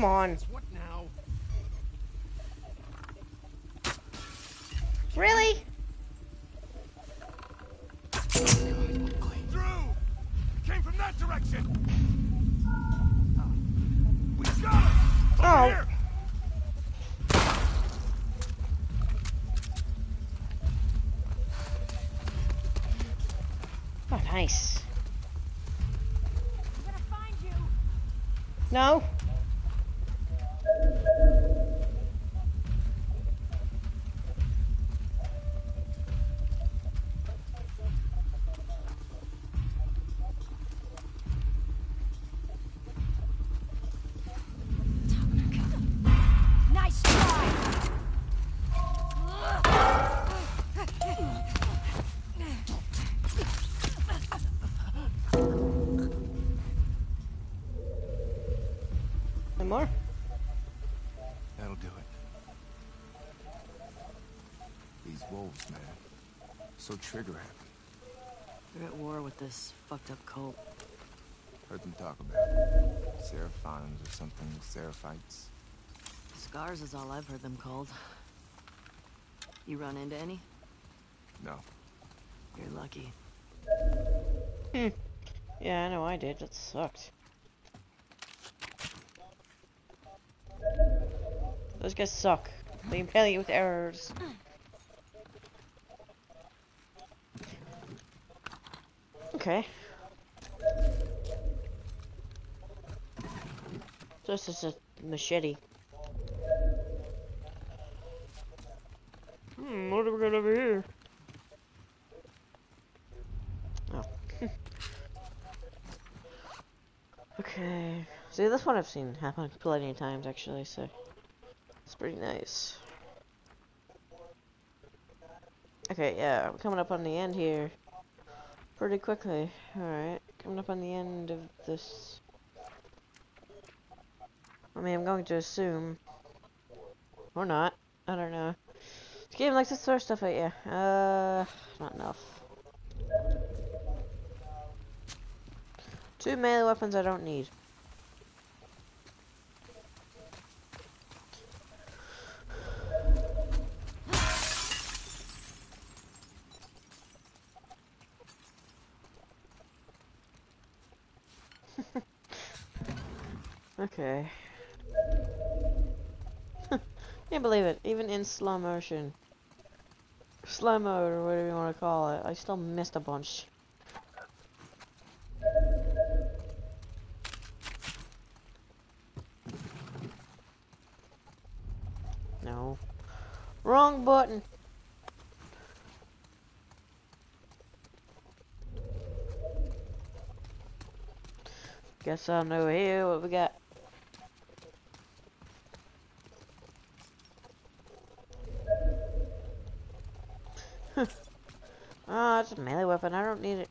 Speaker 1: Come on.
Speaker 9: So trigger happy.
Speaker 3: They're at war with this fucked up cult.
Speaker 9: Heard them talk about it. Seraphons or something, Seraphites.
Speaker 3: Scars is all I've heard them called. You run into any?
Speaker 9: No.
Speaker 3: You're lucky. Hmm.
Speaker 1: Yeah, I know I did. That sucked. Those guys suck. They impale you with errors. Okay. So this is a machete. Hmm, what do we got over here? Oh. [LAUGHS] okay. See, this one I've seen happen plenty of times, actually, so... It's pretty nice. Okay, yeah, I'm coming up on the end here. Pretty quickly. Alright, coming up on the end of this. I mean, I'm going to assume. Or not. I don't know. This game likes to throw stuff at you. Uh, not enough. Two melee weapons I don't need. Okay. [LAUGHS] Can't believe it. Even in slow motion. Slow mode, or whatever you want to call it. I still missed a bunch. No. Wrong button. Guess I'm over here. What we got? oh, it's a melee weapon. I don't need it.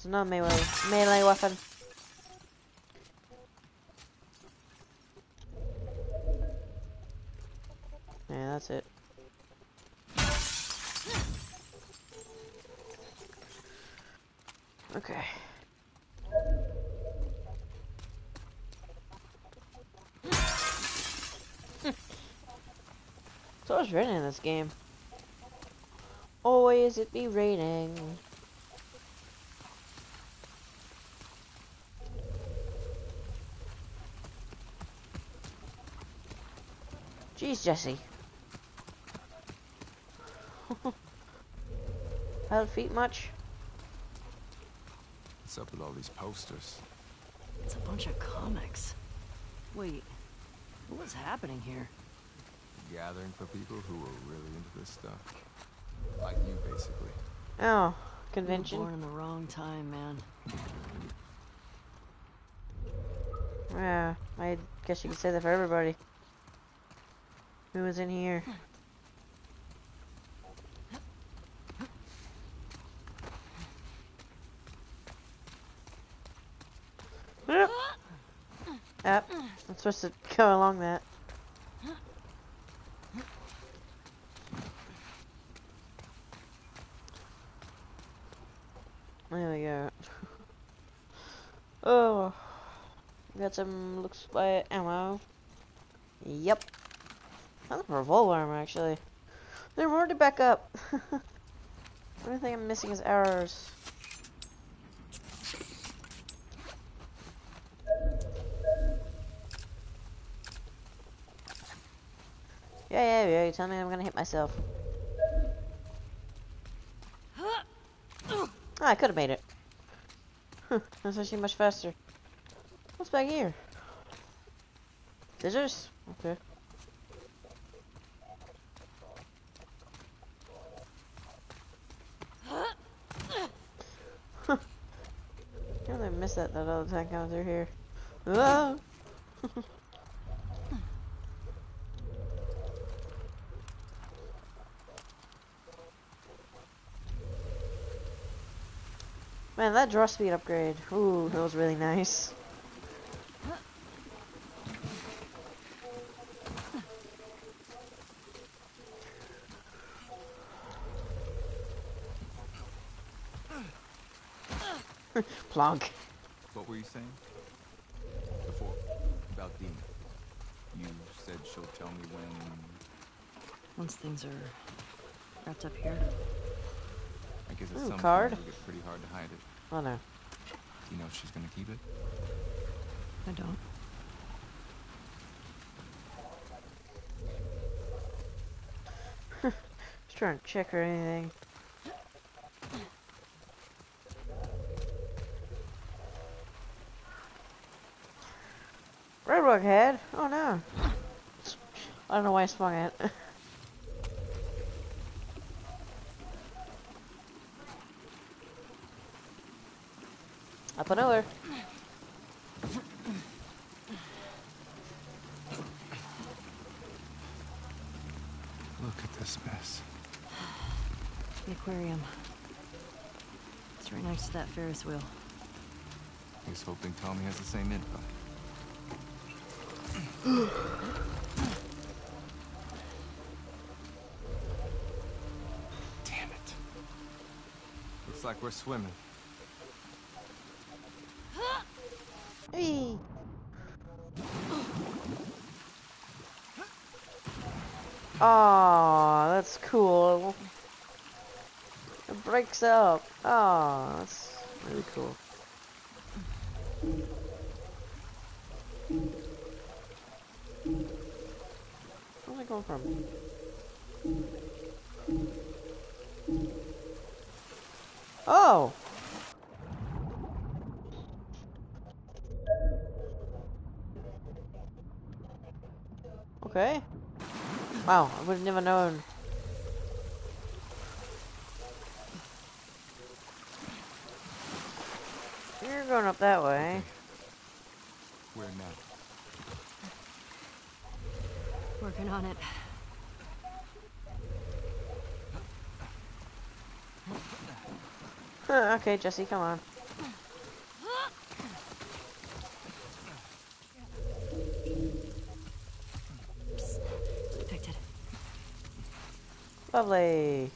Speaker 1: That's another melee melee weapon. Yeah, that's it. Okay. [LAUGHS] so it's raining in this game. Always it be raining. Jeez, Jesse. [LAUGHS] Held feet much?
Speaker 9: What's up with all these posters?
Speaker 3: It's a bunch of comics. Wait, what was happening here?
Speaker 9: Gathering for people who are really into this stuff. Like you, basically.
Speaker 1: Oh,
Speaker 3: You were
Speaker 1: convention.
Speaker 3: born in the wrong time, man.
Speaker 1: Yeah, I guess you could say that for everybody. Who was in here? Yep. Yep. I'm supposed to go along that. There we go. [LAUGHS] oh. Got some looks like ammo. Yep. That's a revolver armor actually. They're already back up. [LAUGHS] the only thing I'm missing is arrows. Yeah, yeah, yeah. You tell me I'm gonna hit myself. Oh, I could have made it. That's actually much faster. What's back here? Scissors? Okay. Miss that that other time coming through here? Ah! [LAUGHS] Man, that draw speed upgrade. Ooh, that was really nice. [LAUGHS] Plonk.
Speaker 9: What were you saying? Before, about Dina. You said she'll tell me when.
Speaker 3: Once things are wrapped up here.
Speaker 9: I guess at
Speaker 1: Ooh,
Speaker 9: some
Speaker 1: card.
Speaker 9: point it'll get pretty hard to hide it.
Speaker 1: Oh no.
Speaker 9: Do you know if she's gonna keep it?
Speaker 3: I don't. [LAUGHS]
Speaker 1: Just trying to check or anything. Roadwork head? Oh no. I don't know why I swung it. Up and over.
Speaker 9: Look at this mess.
Speaker 3: The aquarium. It's right next to that Ferris wheel.
Speaker 9: He's hoping Tommy has the same info. Damn it. Looks like we're swimming.
Speaker 1: Hey. Aw, that's cool. It breaks up. Aw, that's really cool. Going from? Oh! Okay. Wow, I would have never known. You're going up that way.
Speaker 9: Where now?
Speaker 3: Working on it.
Speaker 1: Huh, okay, Jesse, come on. Lovely.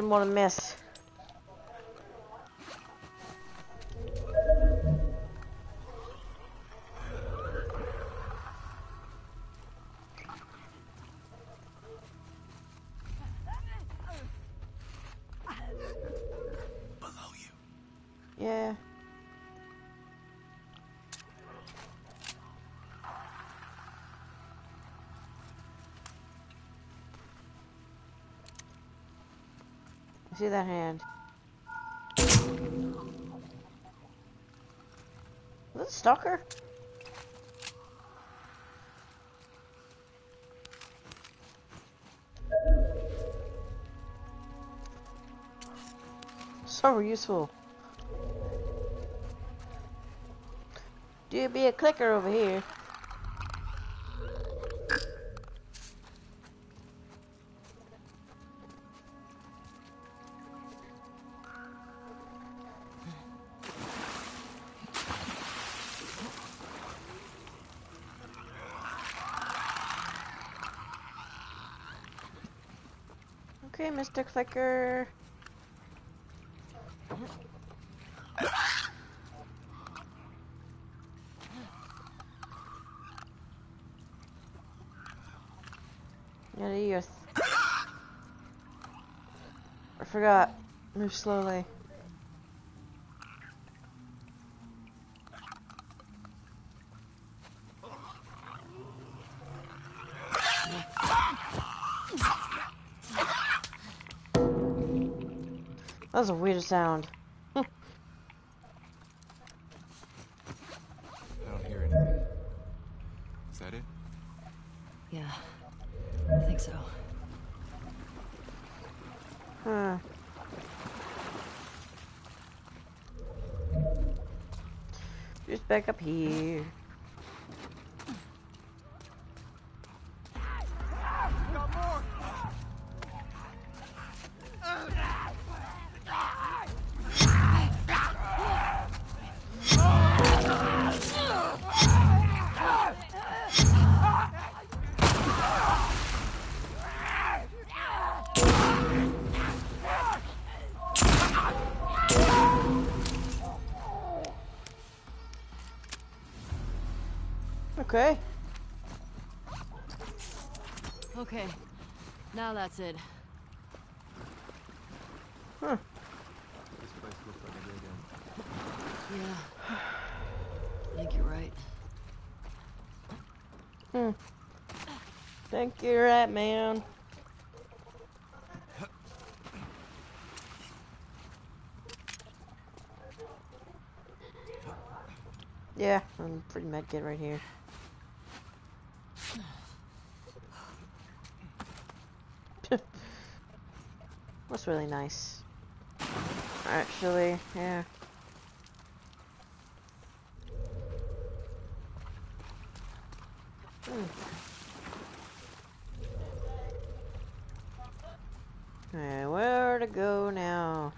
Speaker 1: Didn't want to miss. See that hand. Is that stalker? So useful. Do be a clicker over here. Mr. Clicker. The. I forgot. Move slowly. Was a weird sound.
Speaker 9: I don't hear anything. Is that it?
Speaker 3: Yeah. I think so.
Speaker 1: Huh. Just back up here.
Speaker 3: Now that's it.
Speaker 1: Huh.
Speaker 9: This place looks like a dead end.
Speaker 3: Yeah. I think you're right.
Speaker 1: Hmm. Think you're right, man. Yeah, I'm pretty medkit right here. Really nice. Actually, yeah. Hmm. Okay, where to go now?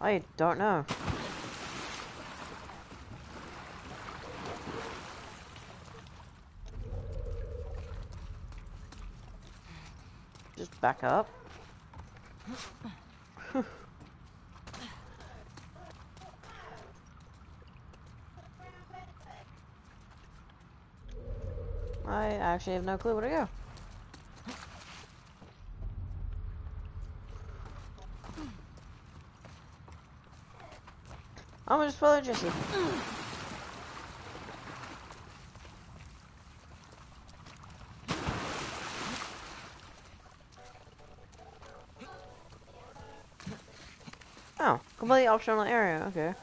Speaker 1: I don't know. Just back up. I actually have no clue where to go. I'm gonna just follow Jesse. Completely optional area, okay.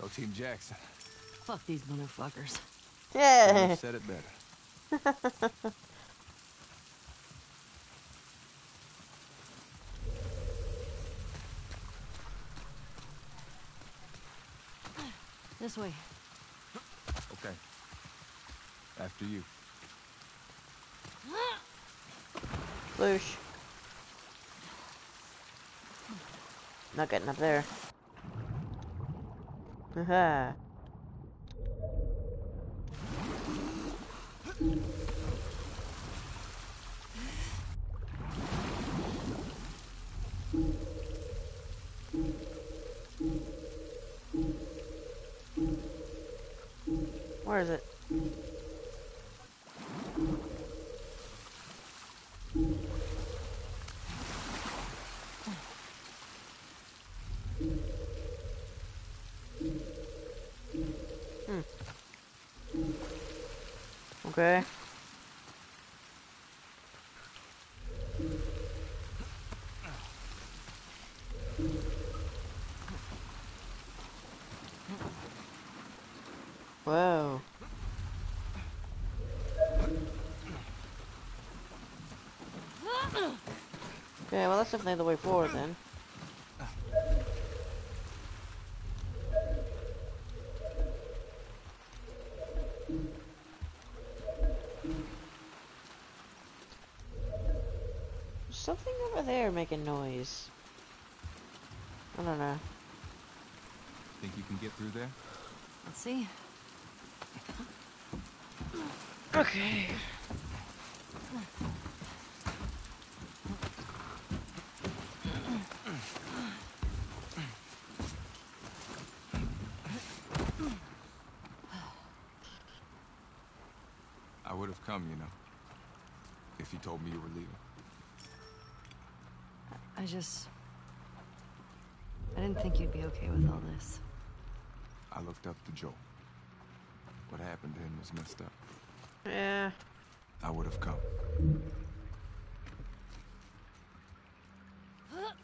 Speaker 9: Go Team Jackson.
Speaker 3: Fuck these motherfuckers.
Speaker 1: Yeah.
Speaker 9: have said it better. [LAUGHS]
Speaker 3: This way.
Speaker 9: Okay. After you.
Speaker 1: Loosh. Not getting up there. Haha. Where is it? Okay. Whoa. Okay, well that's definitely the way forward then. Something over there making noise. I don't know.
Speaker 9: Think you can get through there?
Speaker 3: Let's see.
Speaker 1: Okay.
Speaker 9: I would have come, you know. If you told me you were leaving.
Speaker 3: I just. I didn't think you'd be okay with all this.
Speaker 9: I looked up to Joel. What happened to him was messed up.
Speaker 1: Yeah.
Speaker 9: I would have come.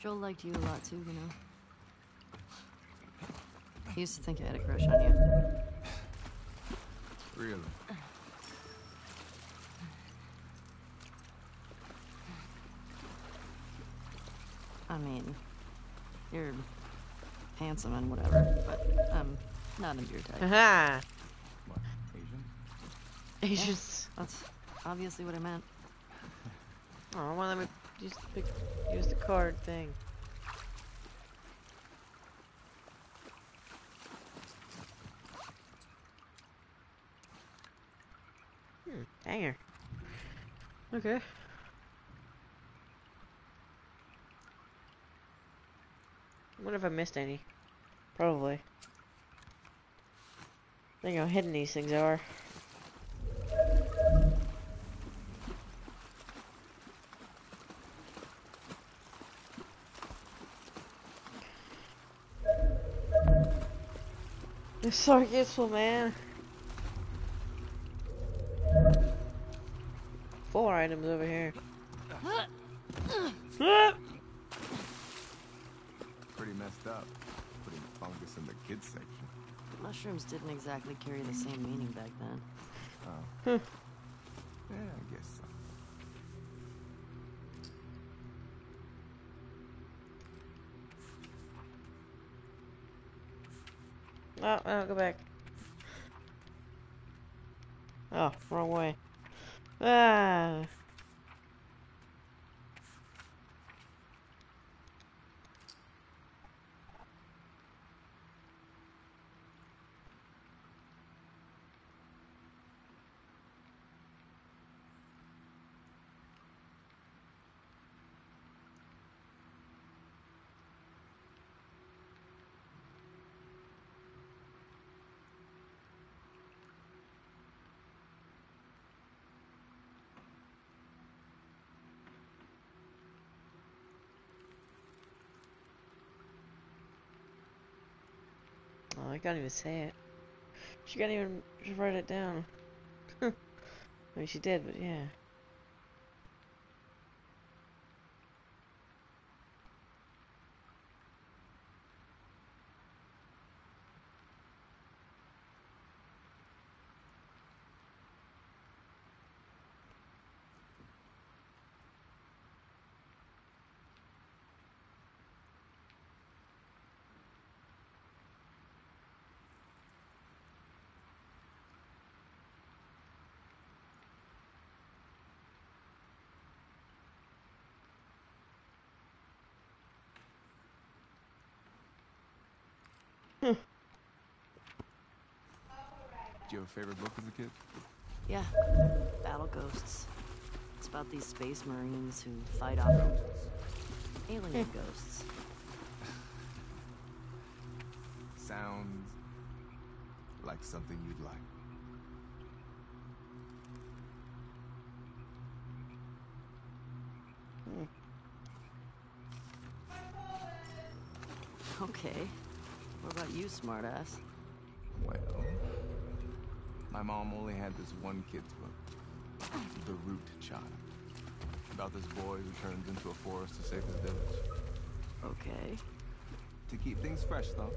Speaker 3: Joel liked you a lot too, you know. He used to think I had a crush on you.
Speaker 9: Really?
Speaker 3: I mean, you're handsome and whatever, but I'm not into your type.
Speaker 1: Haha.
Speaker 9: What? Asian?
Speaker 1: He's
Speaker 3: Yeah. That's obviously what I meant. [LAUGHS]
Speaker 1: Oh, well, let me use the, use the card thing. Hmm, danger. Okay. I wonder if I missed any. Probably. Think how hidden these things are. They're so useful, man. Four items over here.
Speaker 9: Pretty messed up. Putting fungus in the kids section.
Speaker 3: Mushrooms didn't exactly carry the same meaning back then.
Speaker 9: Oh. [LAUGHS] yeah, I guess so.
Speaker 1: Oh, oh, go back. Oh, wrong way. Ah. I can't even say it. She can't even write it down. [LAUGHS] I mean, she did, but yeah.
Speaker 9: Did you have a favorite book as a kid?
Speaker 3: Yeah, Battle Ghosts. It's about these space marines who fight off alien eh. ghosts. [LAUGHS]
Speaker 9: Sounds like something you'd like. Hmm.
Speaker 3: Okay. What about you, smartass?
Speaker 9: My mom only had this one kid's book, The Root Child, about this boy who turns into a forest to save his village.
Speaker 3: Okay.
Speaker 9: To keep things fresh, though,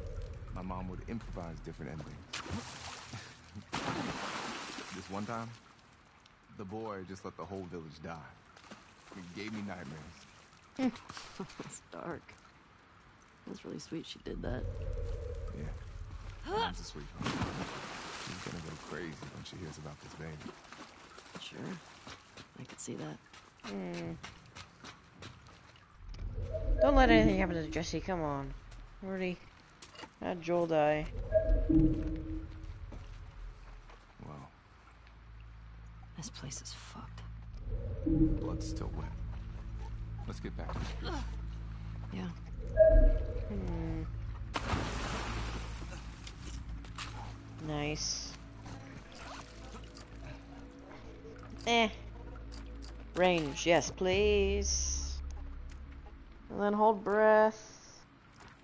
Speaker 9: my mom would improvise different endings. [LAUGHS] this one time, the boy just let the whole village die. It gave me nightmares. [LAUGHS]
Speaker 3: That's dark. That's really sweet she did that.
Speaker 9: Yeah. Mom's a sweet one. She's gonna go crazy when she hears about this baby.
Speaker 3: Sure. I could see that.
Speaker 1: Hmm. Don't let anything happen to Jesse, come on. Already had Joel die.
Speaker 9: Well,
Speaker 3: This place is fucked.
Speaker 9: blood's still wet. Let's get back to the.
Speaker 3: Yeah.
Speaker 1: Hmm. Nice. Eh. Range, yes, please. And then hold breath.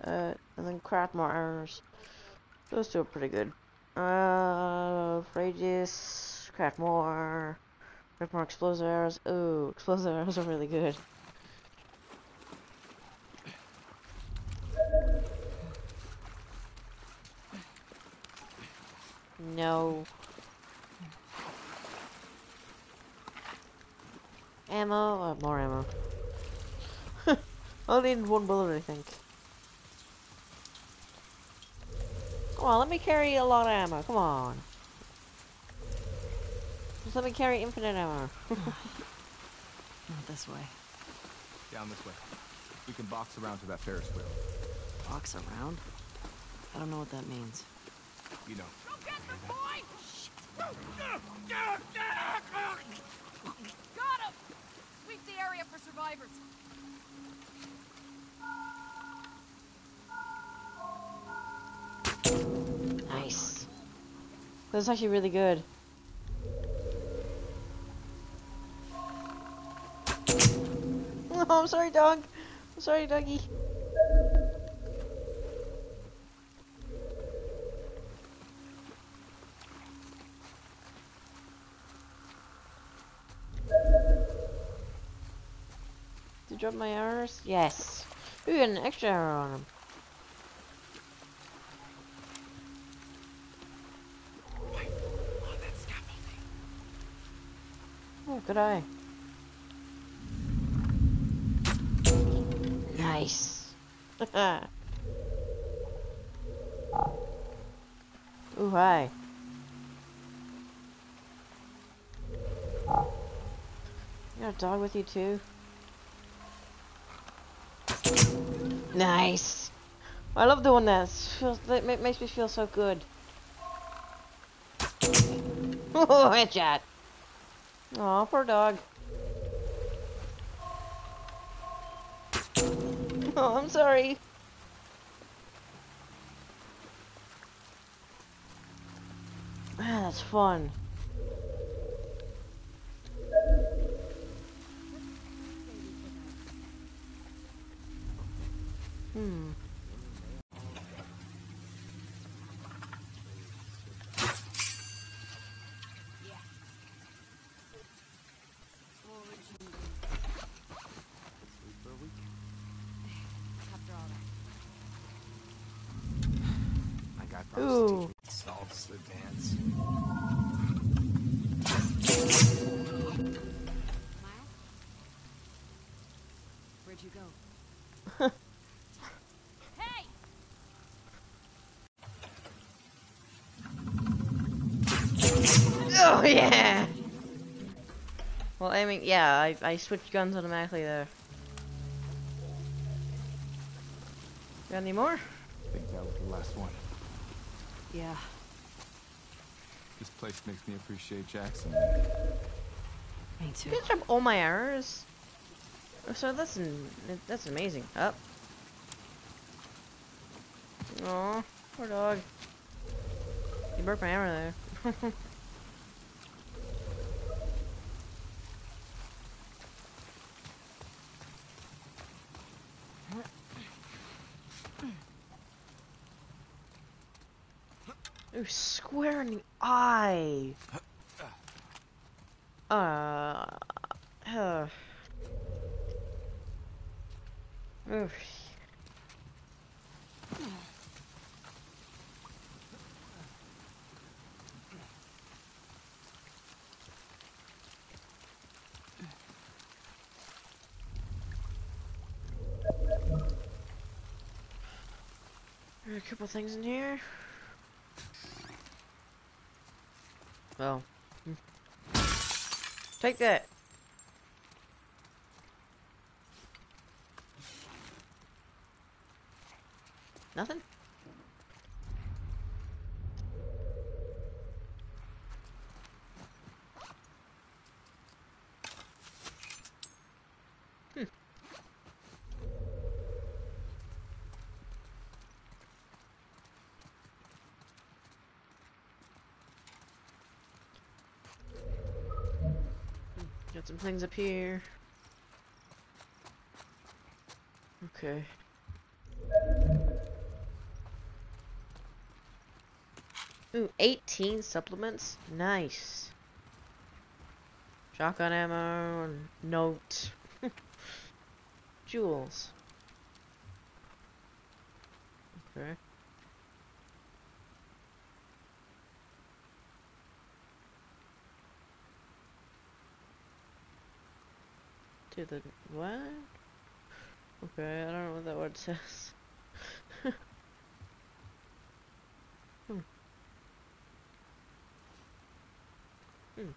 Speaker 1: Uh, and then craft more arrows. Those two are pretty good. Uh, radius, craft more. Craft more explosive arrows. Ooh, explosive arrows are really good. No. Ammo? Uh, more ammo. I [LAUGHS] only need one bullet, I think. Come on, let me carry a lot of ammo. Come on. Just let me carry infinite ammo. [LAUGHS]
Speaker 3: Not this way.
Speaker 9: Down this way. We can box around to that Ferris wheel.
Speaker 3: Box around? I don't know what that means.
Speaker 9: You know.
Speaker 5: Got him! Sweep the area for survivors.
Speaker 1: nice. That's actually really good. [LAUGHS] Oh, I'm sorry, dog. I'm sorry, doggy. Drop my arrows? Yes. We got an extra arrow on him. Oh, good eye. Nice. [LAUGHS] Ooh, hi. You got a dog with you too? Nice. I love doing this. Feels that makes me feel so good. [LAUGHS] Oh, headshot. Aw, poor dog. [LAUGHS] Oh, I'm sorry. Ah, that's fun. Hmm. Oh yeah. Well, I mean, yeah, I I switched guns automatically there. Got any more?
Speaker 9: I think that was the last one.
Speaker 3: Yeah.
Speaker 9: This place makes me appreciate Jackson.
Speaker 3: Me too.
Speaker 1: You drop all my arrows. Oh, So that's an, that's amazing. Up. Oh, poor dog. You broke my arrow there. [LAUGHS] Ooh, square in the eye. Uh, uh. Oof. There are a couple things in here. Oh. Take that. Nothing? Hmm. Got some things up here. Okay. Ooh, 18 supplements? Nice. Shotgun ammo, note. [LAUGHS] Jewels. Okay. To the what? Okay, I don't know what that word says. [LAUGHS] hmm. Hmm.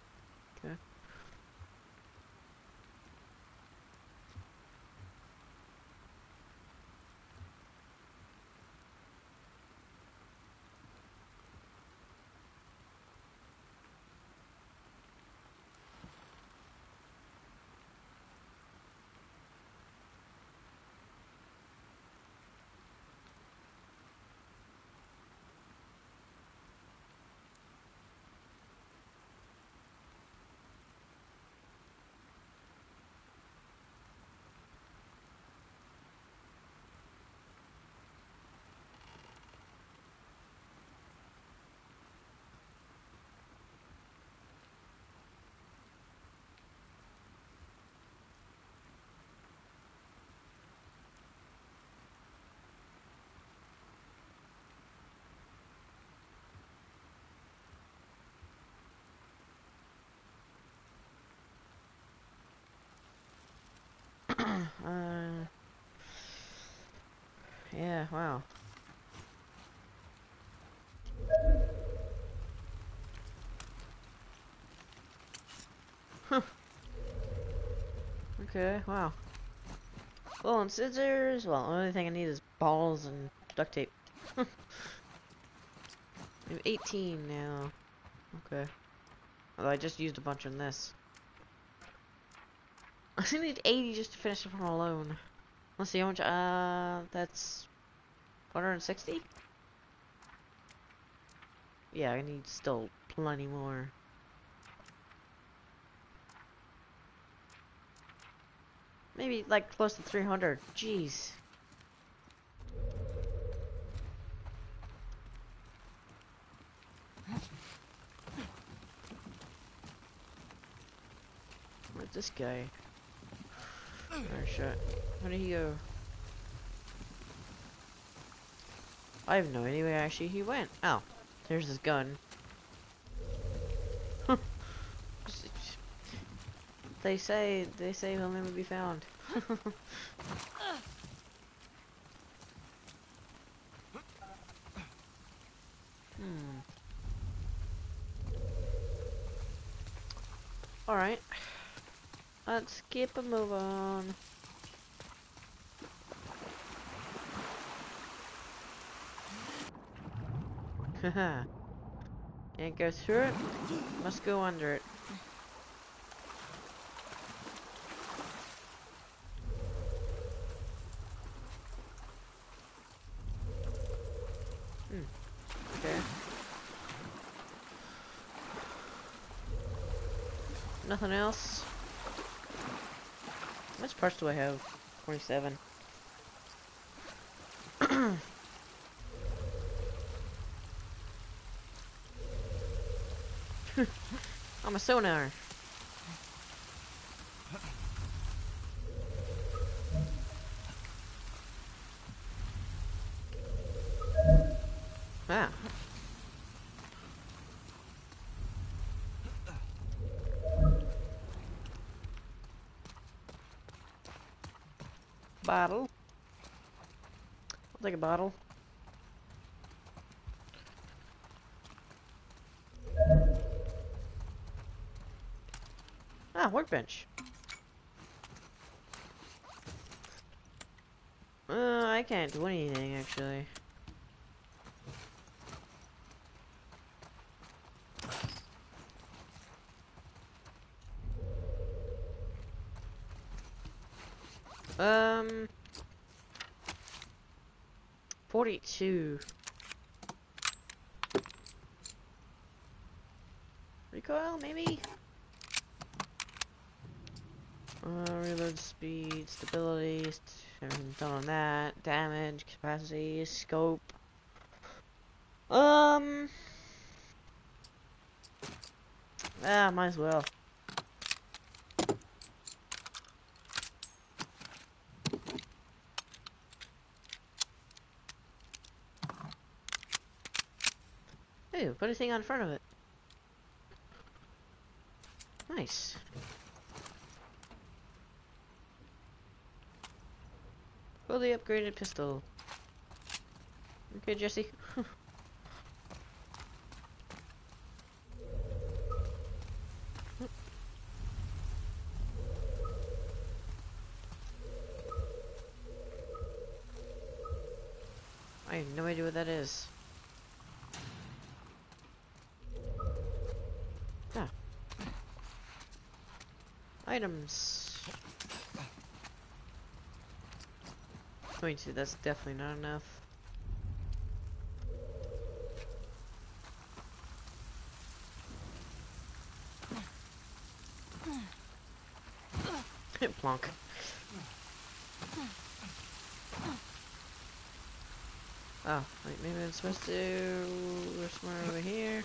Speaker 1: Yeah, wow. Huh. Okay, wow. Well, and scissors. Well, only thing I need is balls and duct tape. [LAUGHS] I'm 18 now. Okay. Although I just used a bunch on this. I still need 80 just to finish it alone. Let's see how much, uh, that's 160? Yeah, I need still plenty more. Maybe like close to 300. Jeez. Where's this guy? Oh shit. Where did he go? I have no idea where actually he went. Oh, there's his gun. they say, they say he'll never be found. [LAUGHS] hmm. Alright. Let's keep a move on. [LAUGHS] Can't go through it, must go under it. Hmm. Okay. Nothing else? How much parts do I have? 27. [CLEARS THROAT] I'm a sonar. Ah. Bottle. I'll take a bottle. Workbench. Uh, I can't do anything, actually. Um... 42. Recoil, maybe? Uh, reload speed, stability, done on that. Damage, capacity, scope. Um. Ah, might as well. Ooh, put a thing on front of it. Nice. Fully upgraded pistol. Okay, Jesse. [LAUGHS] I have no idea what that is. Ah. Items. 22, that's definitely not enough. [LAUGHS] Plonk. Oh, wait, maybe I'm supposed to... We're somewhere over here.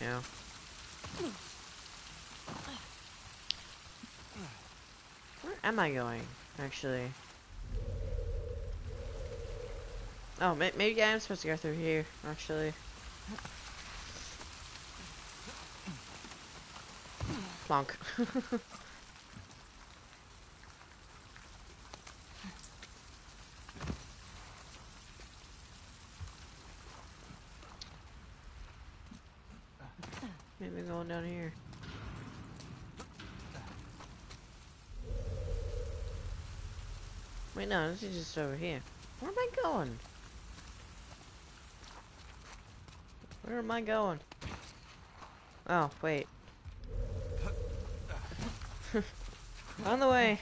Speaker 1: Yeah. Where am I going, actually? Oh, maybe I am supposed to go through here, actually. Plonk. [LAUGHS] Maybe going down here. Wait, no, this is just over here. Where am I going? Am I going? Oh, wait. [LAUGHS] On the way.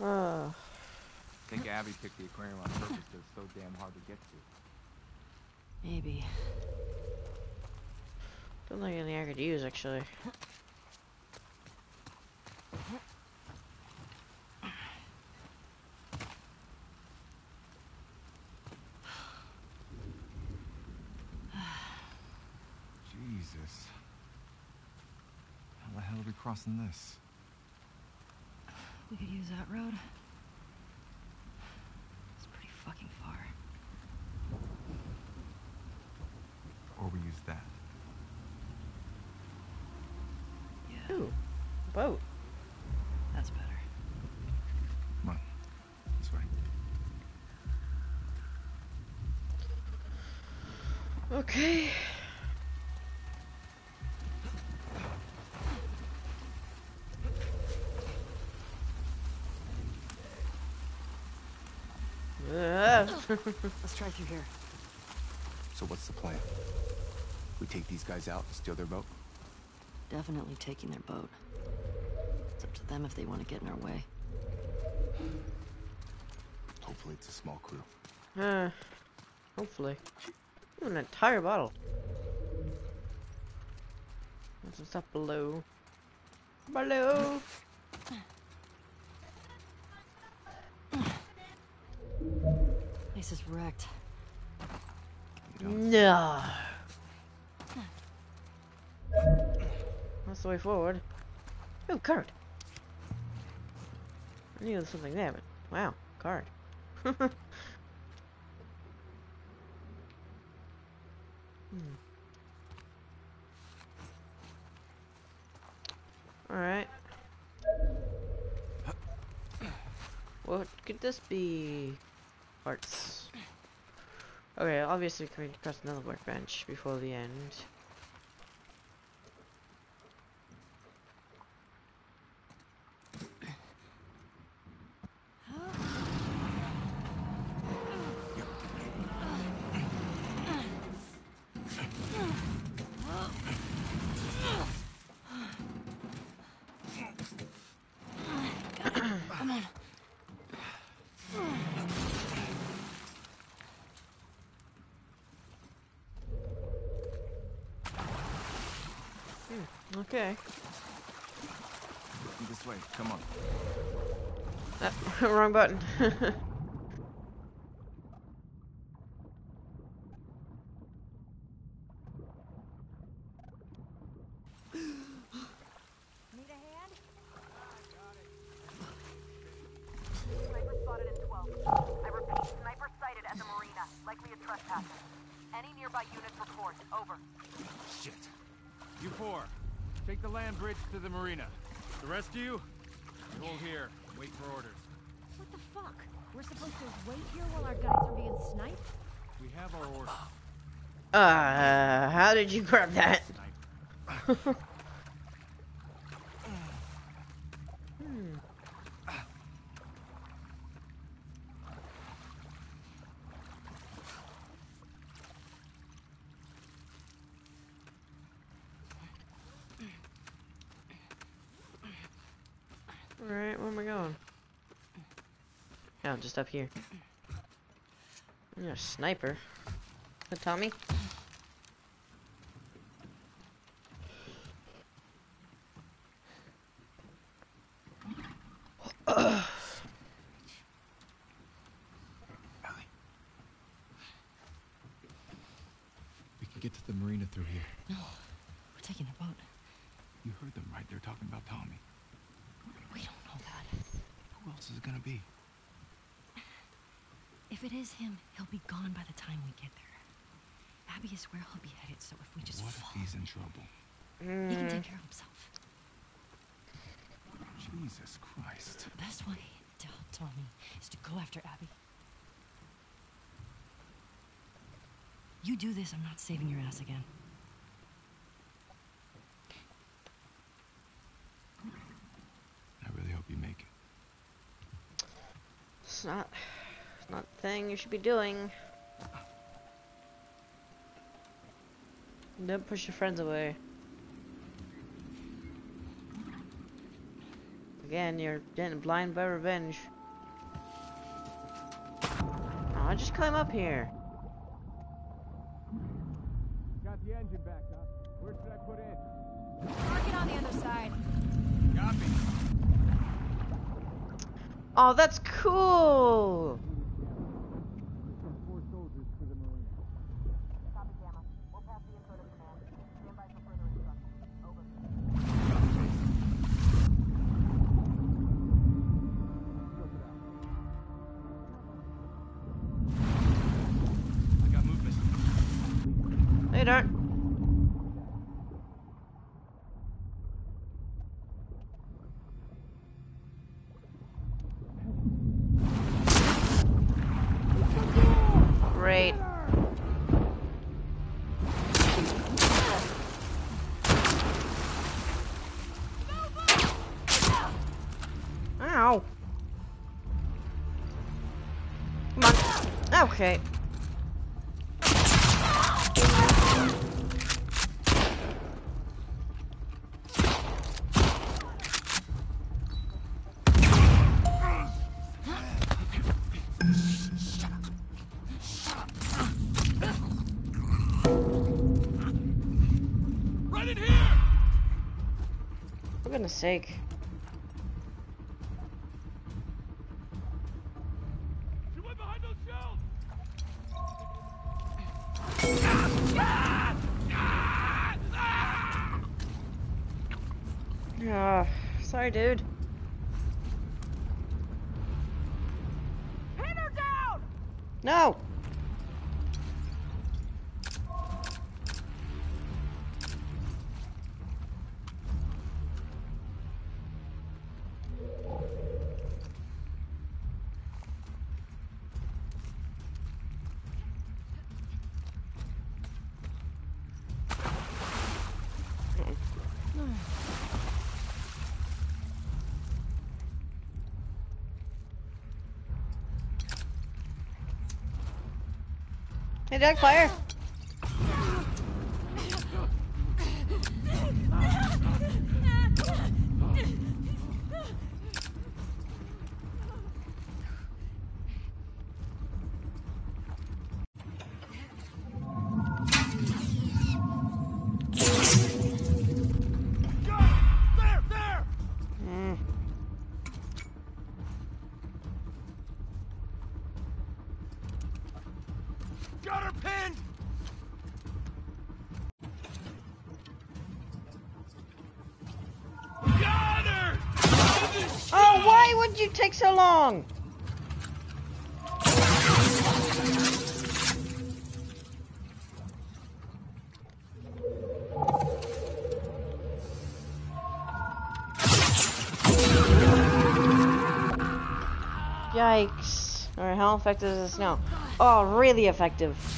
Speaker 1: Oh.
Speaker 9: I think Abby picked the aquarium on purpose because it's so damn hard to get to.
Speaker 3: Maybe.
Speaker 1: Don't think any I could use, actually.
Speaker 9: Jesus. How the hell are we this?
Speaker 3: We could use that road. It's pretty fucking far.
Speaker 9: Or we use that.
Speaker 3: Yeah,
Speaker 1: Ooh, boat.
Speaker 3: that's better.
Speaker 9: Come on. This way.
Speaker 1: Okay. Ah.
Speaker 3: Let's try through here.
Speaker 9: So what's the plan? We take these guys out and steal their boat?
Speaker 3: Definitely taking their boat. It's up to them if they want to get in our way.
Speaker 9: Hopefully it's a small crew.
Speaker 1: Uh, hopefully. Ooh, an entire bottle. What's this up below? Below.
Speaker 3: Place is wrecked.
Speaker 1: No. That's the way forward. Ooh, card. I knew there was something there, but wow, card. hmm. Alright. What could this be? Parts. Okay, obviously we coming across another workbench before the end. Okay.
Speaker 9: This way. Come on.
Speaker 1: Uh, wrong button. [LAUGHS]
Speaker 5: Need a hand?
Speaker 11: Sniper spotted in 12. I repeat, sniper sighted at the marina. Likely a trespasser. Any nearby units report. Over.
Speaker 6: Shit. You four, take the land bridge to the marina. The rest of you, you hold here. and Wait for orders.
Speaker 5: What the fuck? We're supposed to wait here while our guys are being sniped?
Speaker 6: We have our orders.
Speaker 1: Uh, how did you grab that? Alright, where am I going? Yeah, just up here. You're a sniper. Tommy?
Speaker 9: Ellie,
Speaker 4: We can get to the marina through here.
Speaker 3: No, we're taking their boat.
Speaker 9: you heard them, right? They're talking about Tommy.
Speaker 3: We don't know that.
Speaker 9: Who else is it gonna be?
Speaker 3: If it is him, he'll be gone by the time we get there. Abby is where he'll be headed, so if we just
Speaker 9: What if he's in trouble?
Speaker 3: he can mm. take care of himself.
Speaker 9: Jesus Christ.
Speaker 3: The best way to help Tommy is to go after Abby. You do this, I'm not saving your ass again.
Speaker 1: It's not, it's not the thing you should be doing. Don't push your friends away. Again, you're getting blind by revenge. Aw, just climb up here.
Speaker 6: Got the engine back up. Where should I put in?
Speaker 5: Park it on the other side.
Speaker 6: Copy.
Speaker 1: Oh, that's
Speaker 11: For
Speaker 1: Hey, Doug, fire! Take? Yikes. Alright, how effective is this now? Oh, really effective.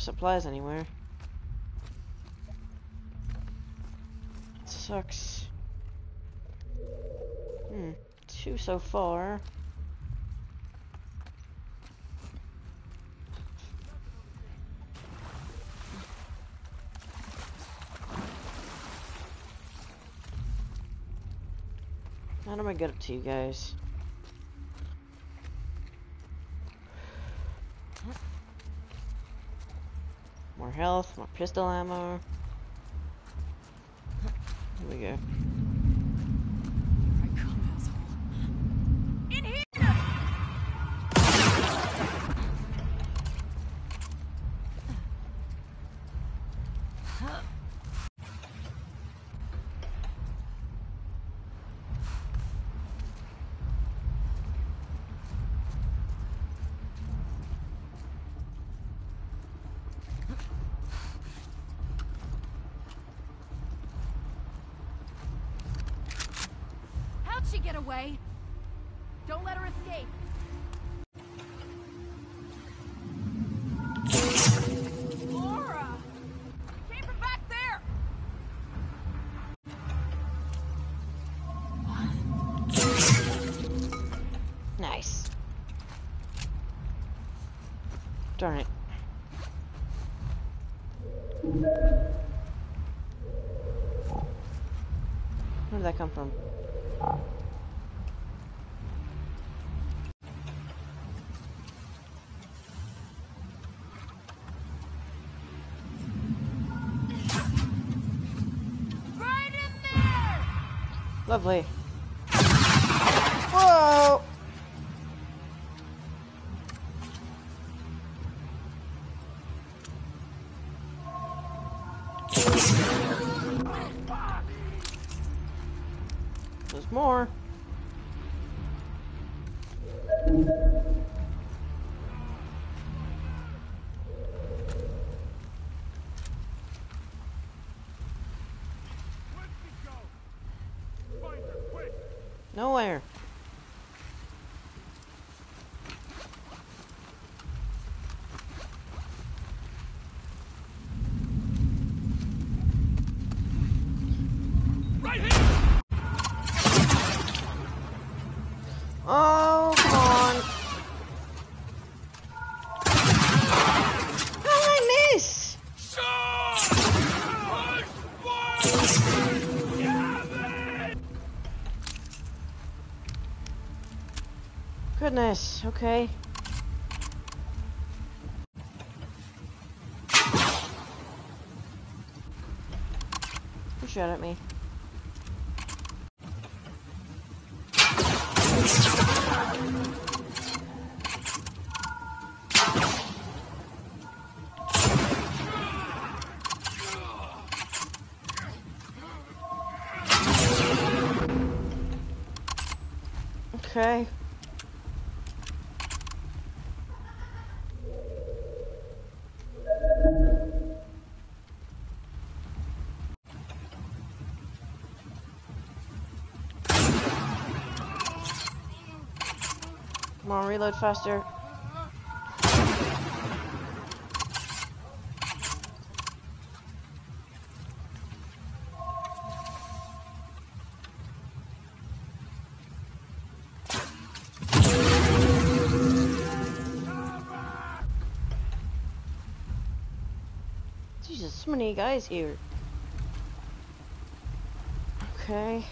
Speaker 1: Supplies anywhere. Sucks. Hmm. Two so far. How do I get up to you guys? More health, more pistol ammo. Here we go. Lovely. Whoa! Goodness, okay. Who shot at me? Reload faster. Jesus, so many guys here. Okay.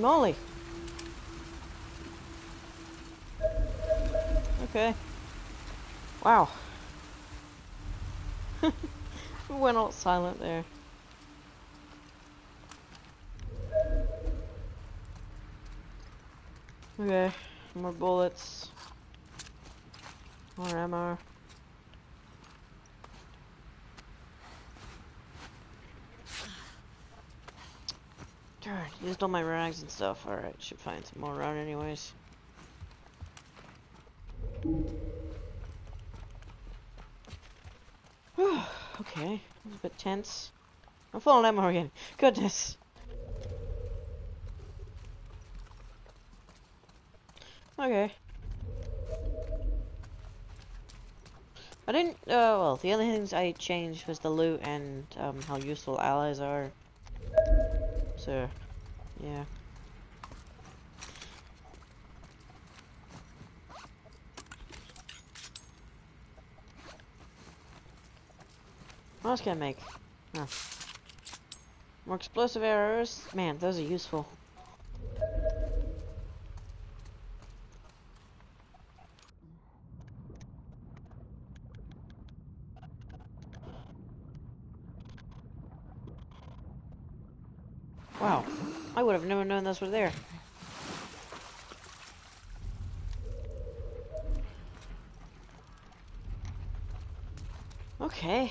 Speaker 1: Moly. Okay. Wow. [LAUGHS] Went all silent there. Okay, more bullets. More ammo. Darn, used all my and stuff. Alright, should find some more around anyways. [SIGHS] Okay, that was a bit tense. I'm falling ammo again. Goodness. Okay. I didn't, uh, well, the only things I changed was the loot and, um, how useful allies are. So, yeah. What else can I make? More explosive arrows. Man, those are useful. Wow. I would have never known those were there. Okay.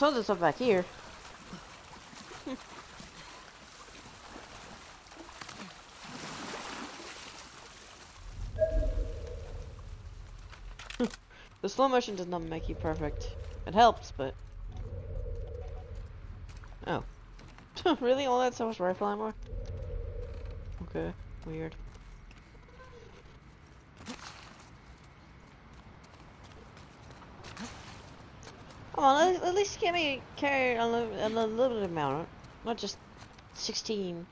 Speaker 1: There's stuff back here. [LAUGHS] the slow motion does not make you perfect. It helps, but... Oh. [LAUGHS] really? All that so much rifle ammo? Okay, weird. Come on, least me carry a little, a li- limited amount, not just 16.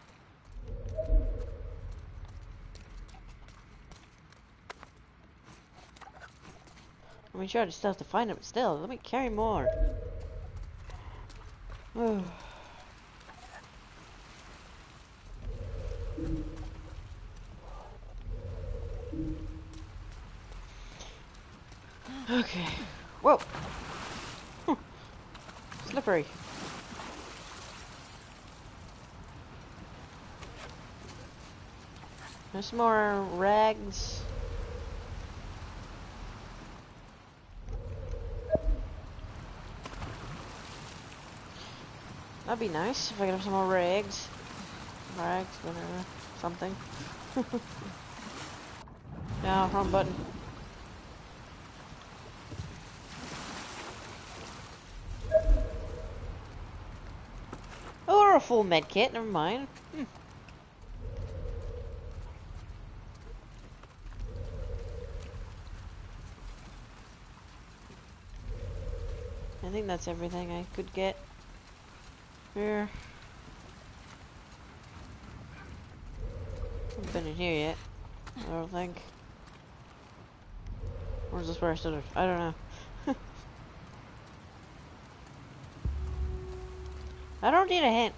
Speaker 1: I mean, sure, I still have to find it, but still, let me carry more. [SIGHS] okay. Whoa. Slippery. There's more rags. That'd be nice if I could have some more rags. Rags, whatever. Something. [LAUGHS] no, wrong button. Oh, or a full med kit, never mind. Hmm. I think that's everything I could get. Here. Haven't been in here yet. I don't think. Where's this where I stood? I don't know. [LAUGHS] I don't need a hint.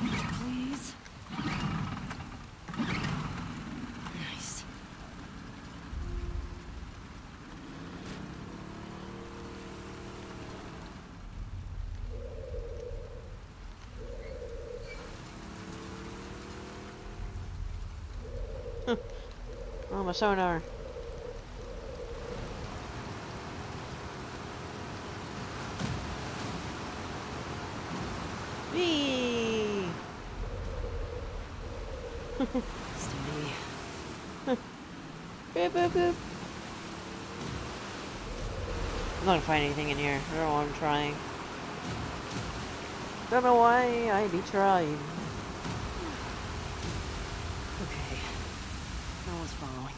Speaker 3: Please. Nice.
Speaker 1: Oh, my sonar.
Speaker 3: Steady. [LAUGHS]
Speaker 1: Boop, boop, boop. I'm not gonna find anything in here. I don't know why I'm trying. Don't know why I be trying.
Speaker 3: Okay. No one's following.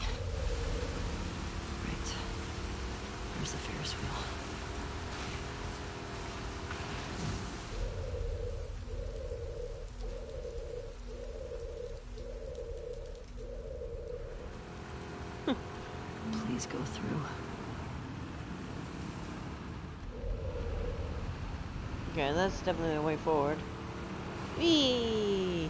Speaker 3: Right. There's the Ferris wheel. Please go through.
Speaker 1: Okay, that's definitely the way forward. Whee!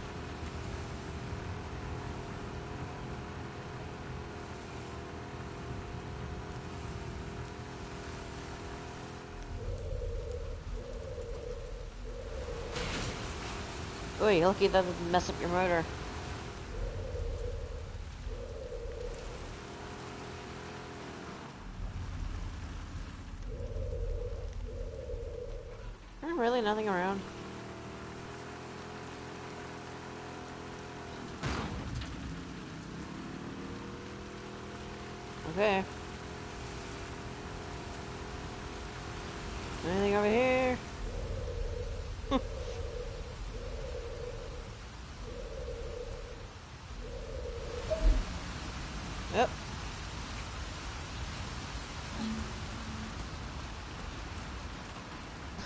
Speaker 1: You're lucky that doesn't mess up your motor. There's really nothing around. Okay. Anything over here? yep.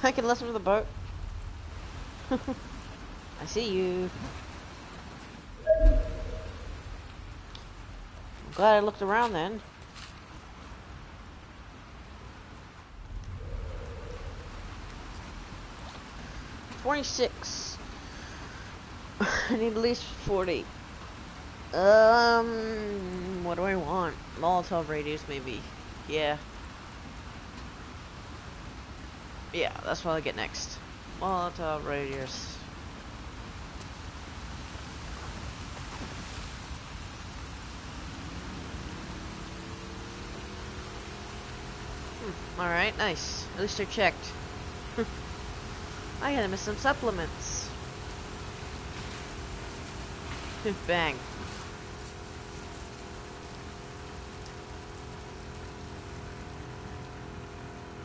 Speaker 1: I can listen to the boat. [LAUGHS] I see you. I'm glad I looked around then. Twenty-six. [LAUGHS] I need at least 40. Um, what do I want? Molotov radius, maybe. Yeah. Yeah, that's what I'll get next. Molotov radius. Hmm, Alright, nice. At least they're checked. [LAUGHS] I gotta miss some supplements. [LAUGHS] Bang.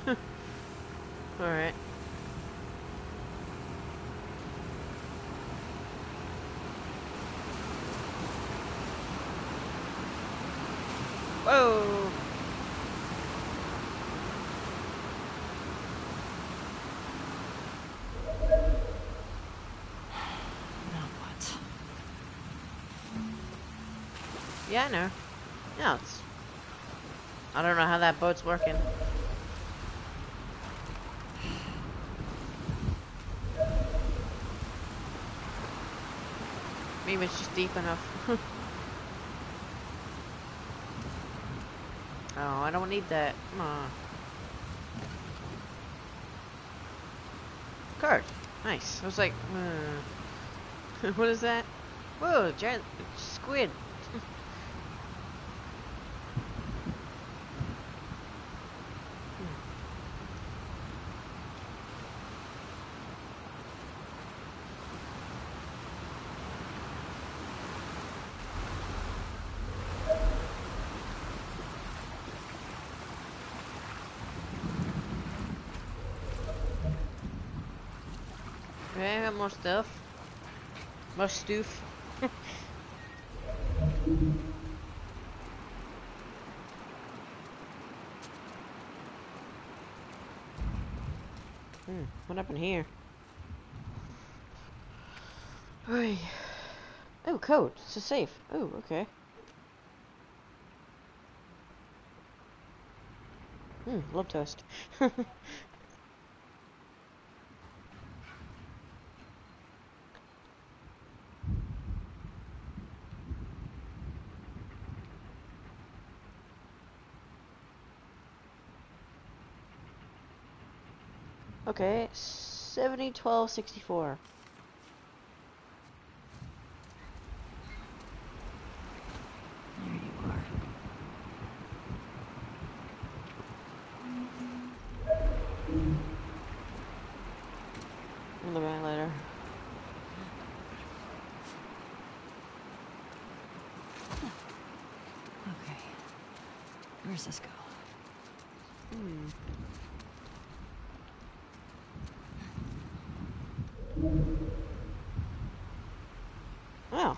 Speaker 1: [LAUGHS] Alright. Whoa!
Speaker 3: Now what?
Speaker 1: Yeah, I know. Yeah, it's... I don't know how that boat's working. Maybe it's just deep enough. [LAUGHS] oh, I don't need that. Come on. Card. Nice. I was like, uh, [LAUGHS] what is that? Whoa, giant squid. Okay, I got more stuff. More stoof. [LAUGHS] hmm, what happened here? Oh, code. It's a safe. Oh, okay. Hmm, love toast. [LAUGHS] Okay, 70, 12, 64.
Speaker 3: There you are.
Speaker 1: I'll look back later.
Speaker 3: Okay. Where's this go?
Speaker 1: Hmm. Wow.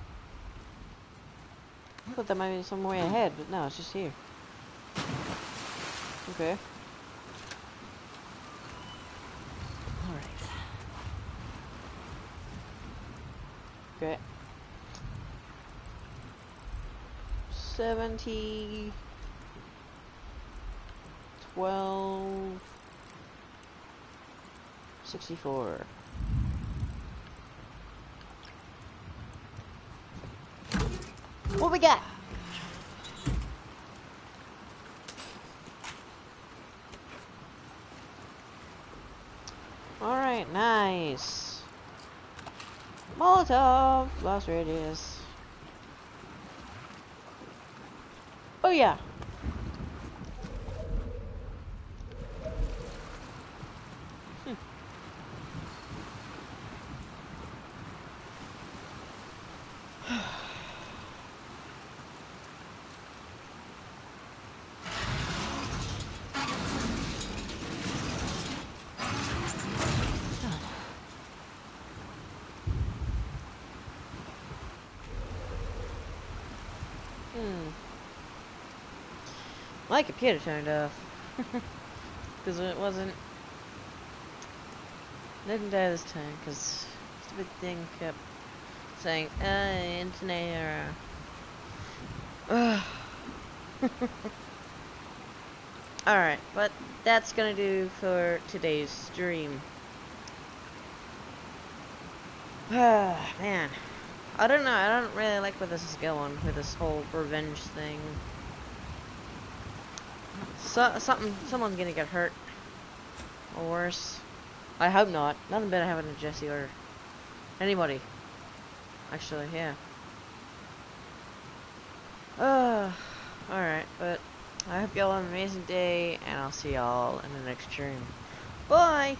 Speaker 1: I thought that might be some way ahead, but no, it's just here. Okay.
Speaker 3: All right.
Speaker 1: Okay. 70 12 64 What we got? Alright, nice. Molotov, blast radius. Oh yeah. Hmm. Hmm. My computer turned off. Because it wasn't... Didn't die this time, because stupid thing kept saying, uh, internet error. [LAUGHS] Alright, but that's gonna do for today's stream. [SIGHS] Man. I don't know, I don't really like where this is going with this whole revenge thing. So, something, someone's gonna get hurt. Or worse. I hope not. Nothing better happen to Jesse or anybody. Actually, yeah. Uh, [SIGHS] alright, but I hope y'all have an amazing day, and I'll see y'all in the next stream. Bye!